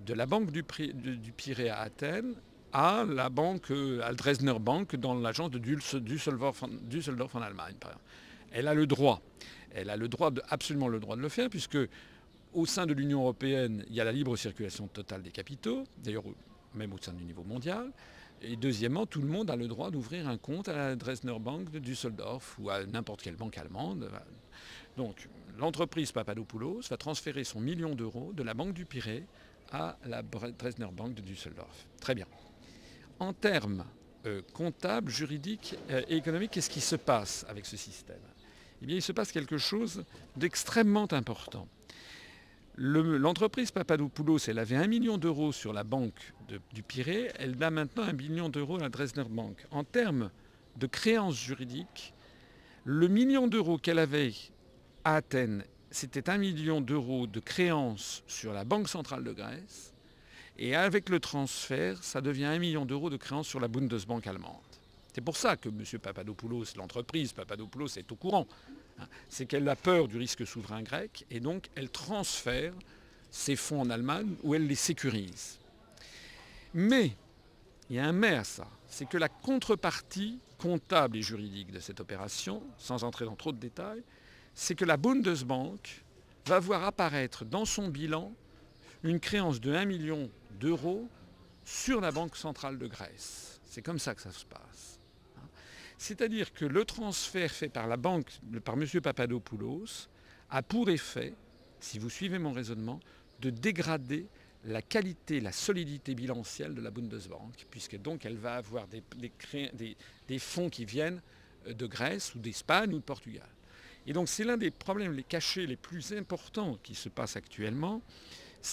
de la banque du, Pirée à Athènes à la banque, à Dresdner Bank, dans l'agence de Düsseldorf, en Allemagne. Elle a le droit. Elle a le droit absolument le droit de le faire, puisque au sein de l'Union européenne, il y a la libre circulation totale des capitaux, d'ailleurs même au sein du niveau mondial. Et deuxièmement, tout le monde a le droit d'ouvrir un compte à la Dresdner Bank de Düsseldorf ou à n'importe quelle banque allemande. Donc l'entreprise Papadopoulos va transférer son million d'euros de la Banque du Pirée à la Dresdner Bank de Düsseldorf. Très bien. En termes euh, comptables, juridiques euh, et économiques, qu'est-ce qui se passe avec ce système? Eh bien, il se passe quelque chose d'extrêmement important. L'entreprise Papadopoulos, elle avait un million d'euros sur la banque du Pirée, elle a maintenant un million d'euros à la Dresdner Bank. En termes de créances juridiques, le million d'euros qu'elle avait à Athènes, c'était un million d'euros de créances sur la Banque centrale de Grèce. Et avec le transfert, ça devient un million d'euros de créances sur la Bundesbank allemande. C'est pour ça que M. Papadopoulos, l'entreprise Papadopoulos, est au courant c'est qu'elle a peur du risque souverain grec et donc elle transfère ses fonds en Allemagne où elle les sécurise. Mais il y a un mais à ça, c'est que la contrepartie comptable et juridique de cette opération, sans entrer dans trop de détails, c'est que la Bundesbank va voir apparaître dans son bilan une créance de 1 million d'euros sur la Banque centrale de Grèce. C'est comme ça que ça se passe. C'est-à-dire que le transfert fait par la banque, par M. Papadopoulos, a pour effet, si vous suivez mon raisonnement, de dégrader la qualité, la solidité bilancielle de la Bundesbank, puisque donc elle va avoir des, fonds qui viennent de Grèce ou d'Espagne ou de Portugal. Et donc c'est l'un des problèmes les cachés les plus importants qui se passent actuellement,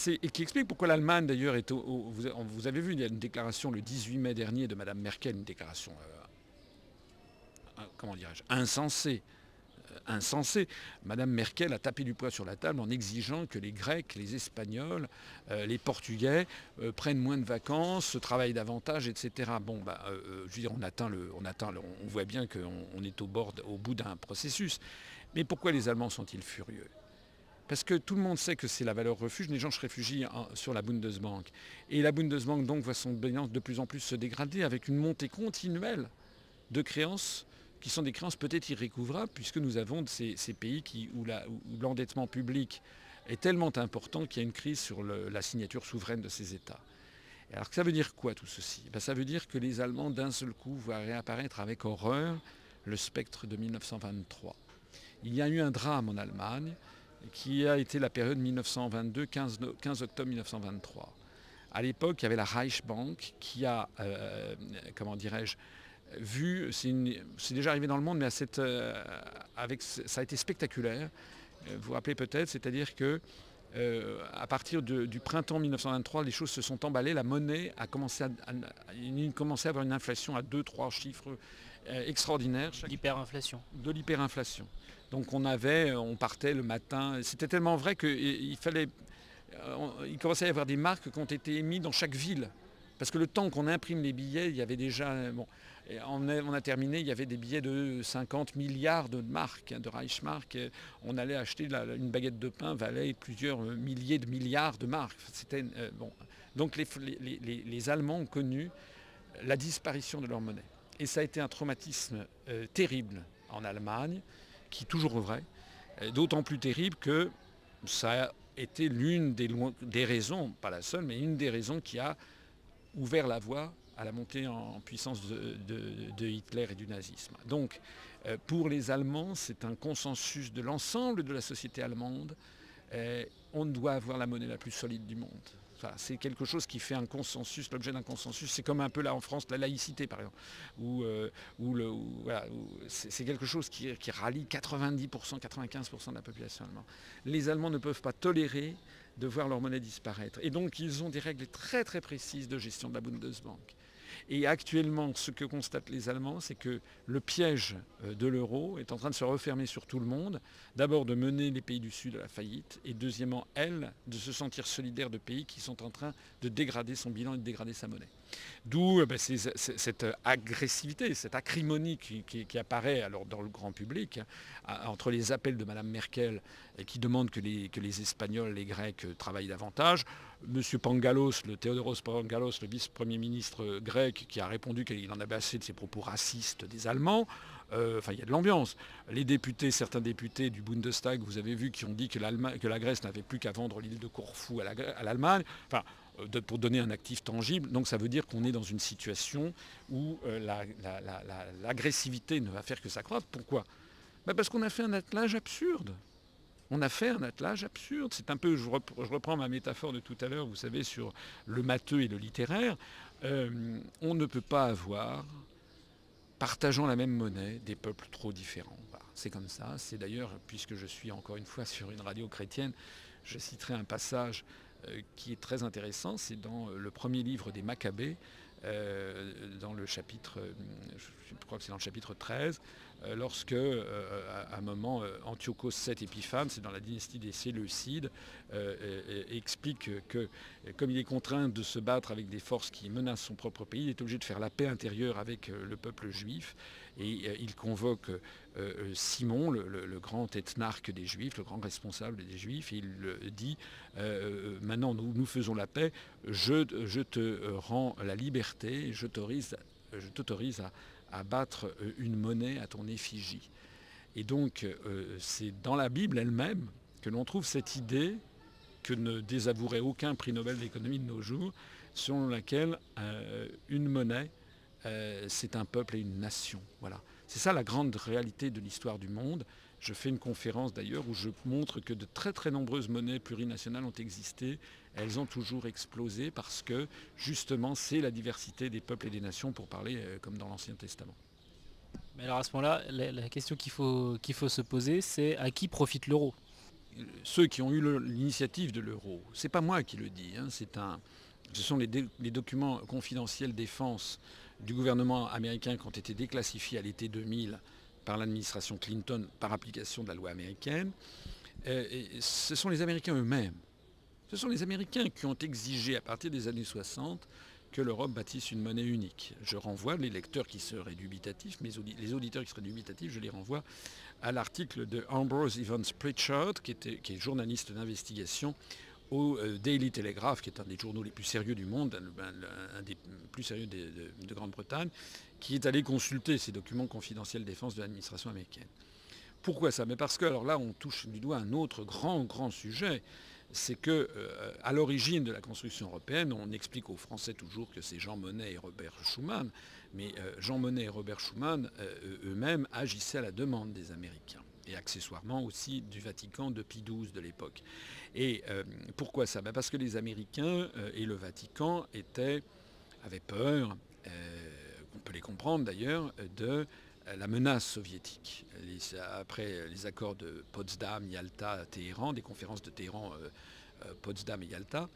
et qui explique pourquoi l'Allemagne d'ailleurs est au, vous, avez vu, il y a une déclaration le 18 mai dernier de Mme Merkel, une déclaration euh, comment dirais-je, insensé. Euh, insensé. Madame Merkel a tapé du poing sur la table en exigeant que les Grecs, les Espagnols, euh, les Portugais euh, prennent moins de vacances, travaillent davantage, etc. Bon, bah, je veux dire, on atteint on atteint on voit bien qu'on est au bord, au bout d'un processus. Mais pourquoi les Allemands sont-ils furieux? Parce que tout le monde sait que c'est la valeur refuge, les gens se réfugient sur la Bundesbank. Et la Bundesbank donc voit son bilan de plus en plus se dégrader avec une montée continuelle de créances qui sont des créances peut-être irrécouvrables, puisque nous avons ces, pays où l'endettement public est tellement important qu'il y a une crise sur la signature souveraine de ces États. alors ça veut dire quoi tout ceci? Ben, Ça veut dire que les Allemands d'un seul coup voient réapparaître avec horreur le spectre de 1923. Il y a eu un drame en Allemagne qui a été la période 1922, 15, 15 octobre 1923. À l'époque, il y avait la Reichsbank qui a, euh, comment dirais-je, vu, c'est déjà arrivé dans le monde, mais euh, avec, ça a été spectaculaire. Euh, vous vous rappelez peut-être, c'est-à-dire que à partir du printemps 1923, les choses se sont emballées. La monnaie a commencé à, commencé à avoir une inflation à 2-3 chiffres extraordinaires. L'hyperinflation. De l'hyperinflation. Donc on avait, on partait le matin. C'était tellement vrai qu'il fallait il commençait à y avoir des marques qui ont été émises dans chaque ville. Parce que le temps qu'on imprime les billets, il y avait déjà. Bon, on, a, terminé, il y avait des billets de 50 milliards de marques, hein, de Reichsmark. On allait acheter une baguette de pain, valait plusieurs milliers de milliards de marques. Euh. Donc les, Allemands ont connu la disparition de leur monnaie. Et ça a été un traumatisme euh, terrible en Allemagne, qui est toujours vrai. Euh, d'autant plus terrible que ça a été l'une des raisons, pas la seule, mais une des raisons qui a ouvert la voie à la montée en puissance de, Hitler et du nazisme. Donc, euh, pour les Allemands, c'est un consensus de l'ensemble de la société allemande. Euh, on doit avoir la monnaie la plus solide du monde. c'est quelque chose qui fait un consensus, l'objet d'un consensus. C'est comme un peu là en France, la laïcité par exemple, où, euh, c'est quelque chose qui, qui rallie 90%, 95% de la population allemande. Les Allemands ne peuvent pas tolérer de voir leur monnaie disparaître. Et donc ils ont des règles très très précises de gestion de la Bundesbank. Et actuellement, ce que constatent les Allemands, c'est que le piège euh, de l'euro est en train de se refermer sur tout le monde. D'abord de mener les pays du Sud à la faillite et deuxièmement, elle, de se sentir solidaire de pays qui sont en train de dégrader son bilan et de dégrader sa monnaie. D'où euh, ben, cette agressivité, cette acrimonie qui, apparaît alors dans le grand public hein, entre les appels de Mme Merkel qui demande que les, que les Espagnols, les Grecs euh, travaillent davantage. M. Pangalos, le Théodoros Pangalos, le vice-premier ministre grec, qui a répondu qu'il en avait assez de ses propos racistes des Allemands. Euh, il y a de l'ambiance. Les députés, certains députés du Bundestag, vous avez vu, qui ont dit que, la Grèce n'avait plus qu'à vendre l'île de Corfou à l'Allemagne. Euh, pour donner un actif tangible. Donc ça veut dire qu'on est dans une situation où euh, l'agressivité ne va faire que s'accroître. Pourquoi? Ben Parce qu'on a fait un attelage absurde. On a fait un attelage absurde. C'est un peu, je reprends ma métaphore de tout à l'heure, vous savez, sur le matheux et le littéraire. Euh, on ne peut pas avoir, partageant la même monnaie, des peuples trop différents. c'est comme ça. C'est d'ailleurs, puisque je suis encore une fois sur une radio chrétienne, je citerai un passage euh, qui est très intéressant, c'est dans euh, le premier livre des Maccabées, dans le chapitre, je crois que c'est dans le chapitre 13, lorsque, à un moment, Antiochos VII Épiphane, c'est dans la dynastie des Séleucides, explique que, comme il est contraint de se battre avec des forces qui menacent son propre pays, il est obligé de faire la paix intérieure avec le peuple juif, et il convoque euh, Simon, le, grand ethnarque des Juifs, le grand responsable des Juifs, il dit euh, maintenant nous, faisons la paix, je, te rends la liberté, je t'autorise à, à, battre une monnaie à ton effigie. Et donc euh, c'est dans la Bible elle-même que l'on trouve cette idée que ne désavouerait aucun prix Nobel d'économie de nos jours, selon laquelle une monnaie, c'est un peuple et une nation. Voilà. C'est ça la grande réalité de l'histoire du monde. Je fais une conférence d'ailleurs où je montre que de très très nombreuses monnaies plurinationales ont existé. Elles ont toujours explosé parce que justement c'est la diversité des peuples et des nations pour parler euh, comme dans l'Ancien Testament. Mais alors à ce moment-là, la, question qu'il faut, qu'il faut se poser, c'est à qui profite l'euro? Ceux qui ont eu l'initiative de l'euro. C'est pas moi qui le dis. Hein. c'est un, ce sont les, les documents confidentiels défense du gouvernement américain qui ont été déclassifiés à l'été 2000 par l'administration Clinton par application de la loi américaine, euh, ce sont les Américains eux-mêmes. Ce sont les Américains qui ont exigé à partir des années 60 que l'Europe bâtisse une monnaie unique. Je renvoie les lecteurs qui seraient dubitatifs, les auditeurs qui seraient dubitatifs, je les renvoie à l'article de Ambrose Evans Pritchard, qui, est journaliste d'investigation au euh, Daily Telegraph, qui est un des journaux les plus sérieux du monde, un, des plus sérieux de, Grande-Bretagne, qui est allé consulter ces documents confidentiels de défense de l'administration américaine. Pourquoi ça? Mais parce que, alors là, on touche du doigt un autre grand, grand sujet, c'est que euh, à l'origine de la construction européenne, on explique aux Français toujours que c'est Jean Monnet et Robert Schuman, mais euh, Jean Monnet et Robert Schuman eux-mêmes agissaient à la demande des Américains et accessoirement aussi du Vatican de Pie XII de l'époque. Et euh, pourquoi ça? Ben Parce que les Américains euh, et le Vatican avaient peur, euh, on peut les comprendre d'ailleurs, de la menace soviétique. après les accords de Potsdam, Yalta, Téhéran, des conférences de Téhéran Potsdam et Yalta,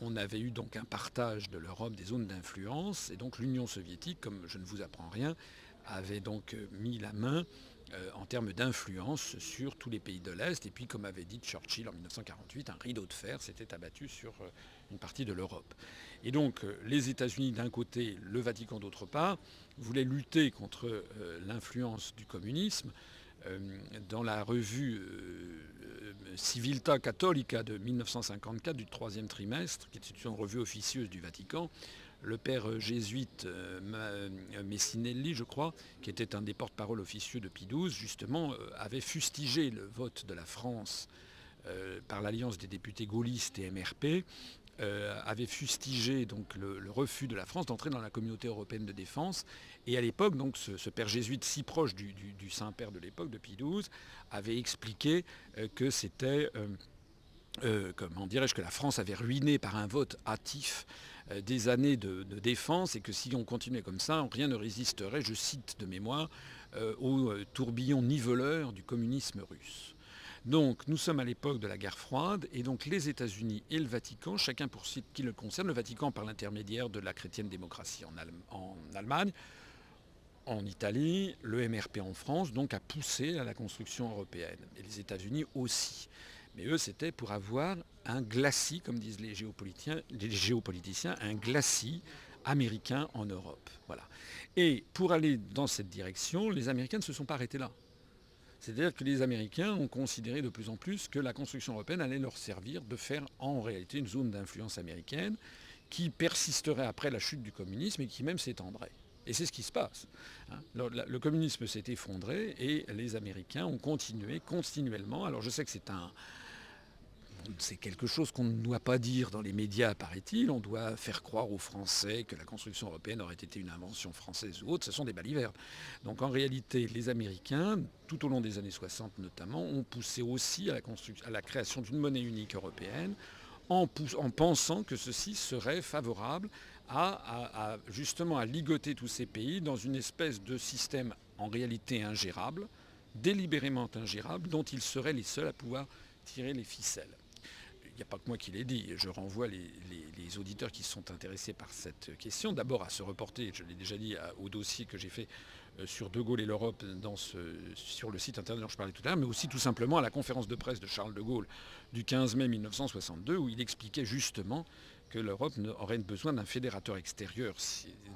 on avait eu donc un partage de l'Europe des zones d'influence, et donc l'Union soviétique, comme je ne vous apprends rien, avait donc mis la main en termes d'influence sur tous les pays de l'Est. Et puis, comme avait dit Churchill en 1948, un rideau de fer s'était abattu sur une partie de l'Europe. Et donc euh, les États-Unis d'un côté, le Vatican d'autre part, voulaient lutter contre euh, l'influence du communisme. Euh, dans la revue Civilta Cattolica de 1954 du troisième trimestre, qui est une revue officieuse du Vatican, le père jésuite Messinelli, je crois, qui était un des porte-parole officieux de Pie justement, avait fustigé le vote de la France par l'alliance des députés gaullistes et MRP euh, avait fustigé donc, le, refus de la France d'entrer dans la communauté européenne de défense. Et à l'époque, donc, ce, père jésuite si proche du, Saint-Père de l'époque, de Pie XII, avait expliqué euh, que c'était, euh, comment dirais-je, que la France avait ruiné par un vote hâtif des années de, de, défense et que si on continuait comme ça, rien ne résisterait, je cite de mémoire, au tourbillon niveleur du communisme russe. Donc nous sommes à l'époque de la guerre froide et donc les États-Unis et le Vatican, chacun pour ce qui le concerne, le Vatican par l'intermédiaire de la chrétienne démocratie en, Allemagne, en Italie, le MRP en France, donc a poussé à la construction européenne. Et les États-Unis aussi. Mais eux, c'était pour avoir un glacis, comme disent les géopoliticiens, les géopoliticiens un glacis américain en Europe. Voilà. Et pour aller dans cette direction, les Américains ne se sont pas arrêtés là. C'est-à-dire que les Américains ont considéré de plus en plus que la construction européenne allait leur servir de faire en réalité une zone d'influence américaine qui persisterait après la chute du communisme et qui même s'étendrait. Et c'est ce qui se passe. Hein. Le, communisme s'est effondré et les Américains ont continué continuellement. Alors je sais que c'est un, c'est quelque chose qu'on ne doit pas dire dans les médias, paraît-il. On doit faire croire aux Français que la construction européenne aurait été une invention française ou autre. Ce sont des balivernes. Donc en réalité, les Américains, tout au long des années 60 notamment, ont poussé aussi à la, création d'une monnaie unique européenne en, pensant que ceci serait favorable à, justement à ligoter tous ces pays dans une espèce de système en réalité ingérable, délibérément ingérable, dont ils seraient les seuls à pouvoir tirer les ficelles n'y a pas que moi qui l'ai dit. Je renvoie les, auditeurs qui sont intéressés par cette question, d'abord à se reporter, je l'ai déjà dit, au dossier que j'ai fait euh, sur De Gaulle et l'Europe sur le site internet dont je parlais tout à l'heure, mais aussi tout simplement à la conférence de presse de Charles de Gaulle du 15 mai 1962, où il expliquait justement que l'Europe aurait besoin d'un fédérateur extérieur,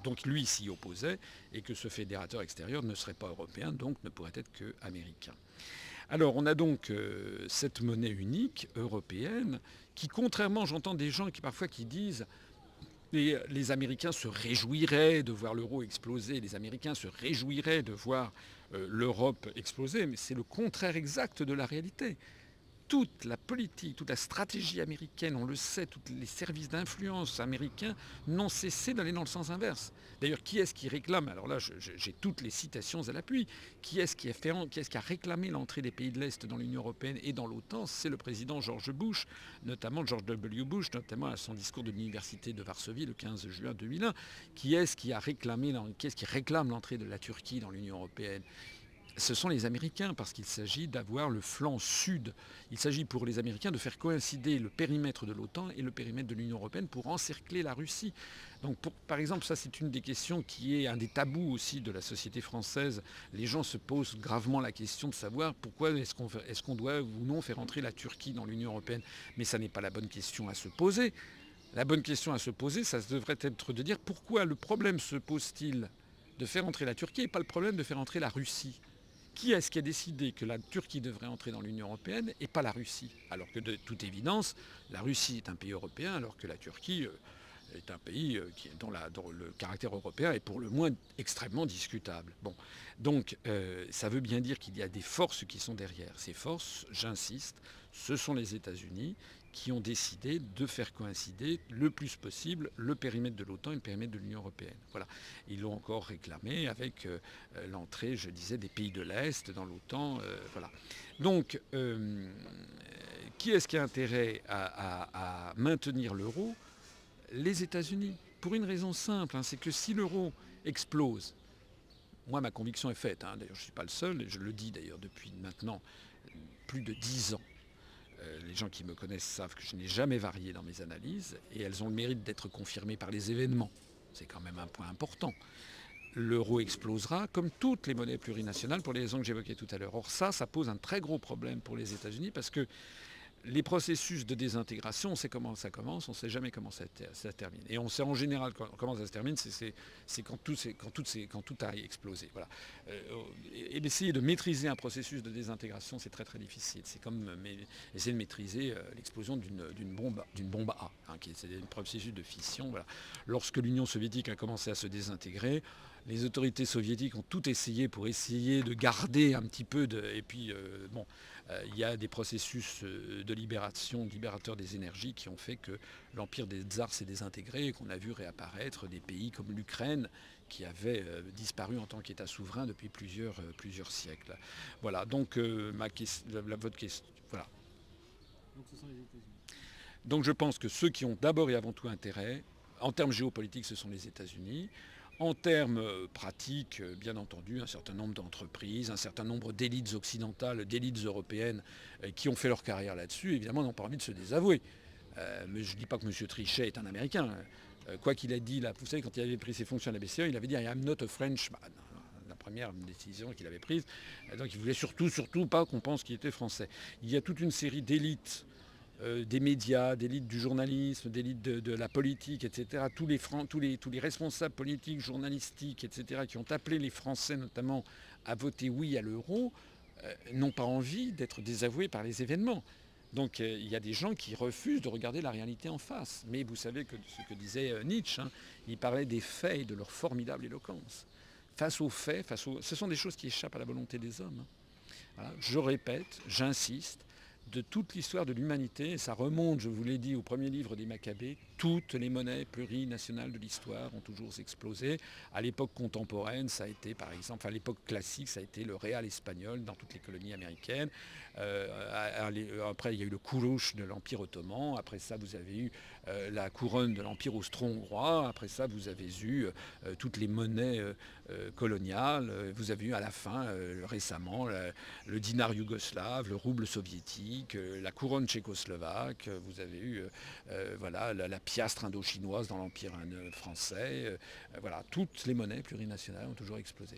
donc lui s'y opposait, et que ce fédérateur extérieur ne serait pas européen, donc ne pourrait être qu'américain. Alors on a donc euh, cette monnaie unique européenne qui, contrairement, j'entends des gens qui parfois qui disent les, Américains se réjouiraient de voir l'euro exploser, les Américains se réjouiraient de voir euh, l'Europe exploser, mais c'est le contraire exact de la réalité toute la politique, toute la stratégie américaine, on le sait, tous les services d'influence américains n'ont cessé d'aller dans le sens inverse. D'ailleurs, qui est-ce qui réclame Alors là, j'ai toutes les citations à l'appui. Qui est-ce qui, a réclamé l'entrée des pays de l'Est dans l'Union européenne et dans l'OTAN? C'est le président George Bush, notamment George W. Bush, notamment à son discours de l'Université de Varsovie le 15 juin 2001. Qui est-ce qui a réclamé, qui est-ce qui réclame l'entrée de la Turquie dans l'Union européenne? Ce sont les Américains, parce qu'il s'agit d'avoir le flanc sud. Il s'agit pour les Américains de faire coïncider le périmètre de l'OTAN et le périmètre de l'Union européenne pour encercler la Russie. Donc par exemple, ça c'est une des questions qui est un des tabous aussi de la société française. Les gens se posent gravement la question de savoir pourquoi est-ce qu'on doit ou non faire entrer la Turquie dans l'Union européenne. Mais ça n'est pas la bonne question à se poser. La bonne question à se poser, ça devrait être de dire pourquoi le problème se pose-t-il de faire entrer la Turquie et pas le problème de faire entrer la Russie? Qui est-ce qui a décidé que la Turquie devrait entrer dans l'Union européenne et pas la Russie Alors que de toute évidence, la Russie est un pays européen alors que la Turquie euh, est un pays euh, dont, le caractère européen est pour le moins extrêmement discutable. Bon. Donc euh, ça veut bien dire qu'il y a des forces qui sont derrière. Ces forces, j'insiste, ce sont les États-Unis qui ont décidé de faire coïncider le plus possible le périmètre de l'OTAN et le périmètre de l'Union européenne. Voilà. Ils l'ont encore réclamé avec euh, l'entrée, je disais, des pays de l'Est dans l'OTAN. Euh, voilà. Donc, euh, qui est-ce qui a intérêt à, maintenir l'euro? Les États-Unis. Pour une raison simple, hein, c'est que si l'euro explose, moi ma conviction est faite, hein, d'ailleurs je ne suis pas le seul, je le dis d'ailleurs depuis maintenant plus de dix ans, les gens qui me connaissent savent que je n'ai jamais varié dans mes analyses et elles ont le mérite d'être confirmées par les événements. C'est quand même un point important l'euro explosera, comme toutes les monnaies plurinationales, pour les raisons que j'évoquais tout à l'heure. Or ça, ça pose un très gros problème pour les États-Unis parce que les processus de désintégration, on sait comment ça commence, on ne sait jamais comment ça, termine. Et on sait en général comment ça se termine, c'est quand, tout, a explosé. Voilà. Euh, et essayer de maîtriser un processus de désintégration, c'est très très difficile. C'est comme essayer de maîtriser euh, l'explosion d'une bombe, bombe A, hein, qui est un processus de fission. Lorsque l'Union soviétique a commencé à se désintégrer, les autorités soviétiques ont tout essayé pour essayer de garder un petit peu de... Euh, euh, il y a des processus euh, de libération, libérateurs des énergies qui ont fait que l'empire des tsars s'est désintégré et qu'on a vu réapparaître des pays comme l'Ukraine qui avait disparu en tant qu'État souverain depuis plusieurs, plusieurs siècles. Voilà, donc ma votre question. Voilà. Donc ce sont les États-Unis. Donc je pense que ceux qui ont d'abord et avant tout intérêt, en termes géopolitiques, ce sont les États-Unis. En termes euh, pratiques, euh, bien entendu, un certain nombre d'entreprises, un certain nombre d'élites occidentales, d'élites européennes euh, qui ont fait leur carrière là-dessus, évidemment, n'ont pas envie de se désavouer. mais je ne dis pas que M. Trichet est un Américain. quoi qu'il ait dit, là, vous savez, quand il avait pris ses fonctions à la BCE, il avait dit I am not a Frenchman la première décision qu'il avait prise. Donc il voulait surtout pas qu'on pense qu'il était français. Il y a toute une série d'élites euh, des médias, d'élite du journalisme, d'élite de, de, la politique, etc., tous les, responsables politiques, journalistiques, etc., qui ont appelé les Français notamment à voter oui à l'euro, euh, n'ont pas envie d'être désavoués par les événements. Donc euh, il y a des gens qui refusent de regarder la réalité en face. Mais vous savez que ce que disait Nietzsche, hein, il parlait des faits et de leur formidable éloquence. Face aux faits, face ce sont des choses qui échappent à la volonté des hommes. Hein. Je répète, j'insiste, de toute l'histoire de l'humanité, ça remonte, je vous l'ai dit, au premier livre des Maccabées, toutes les monnaies plurinationales de l'histoire ont toujours explosé. À l'époque contemporaine, ça a été par exemple, à l'époque classique, ça a été le réal espagnol dans toutes les colonies américaines. Euh, après, il y a eu le kourouche de l'Empire ottoman. Après ça, vous avez eu euh, la couronne de l'Empire austro-hongrois. Après ça, vous avez eu euh, toutes les monnaies coloniales. Vous avez eu à la fin, récemment, le dinar yougoslave, le rouble soviétique, la couronne tchécoslovaque. Vous avez eu voilà, la, la piastre indo-chinoise dans l'Empire français. voilà, toutes les monnaies plurinationales ont toujours explosé.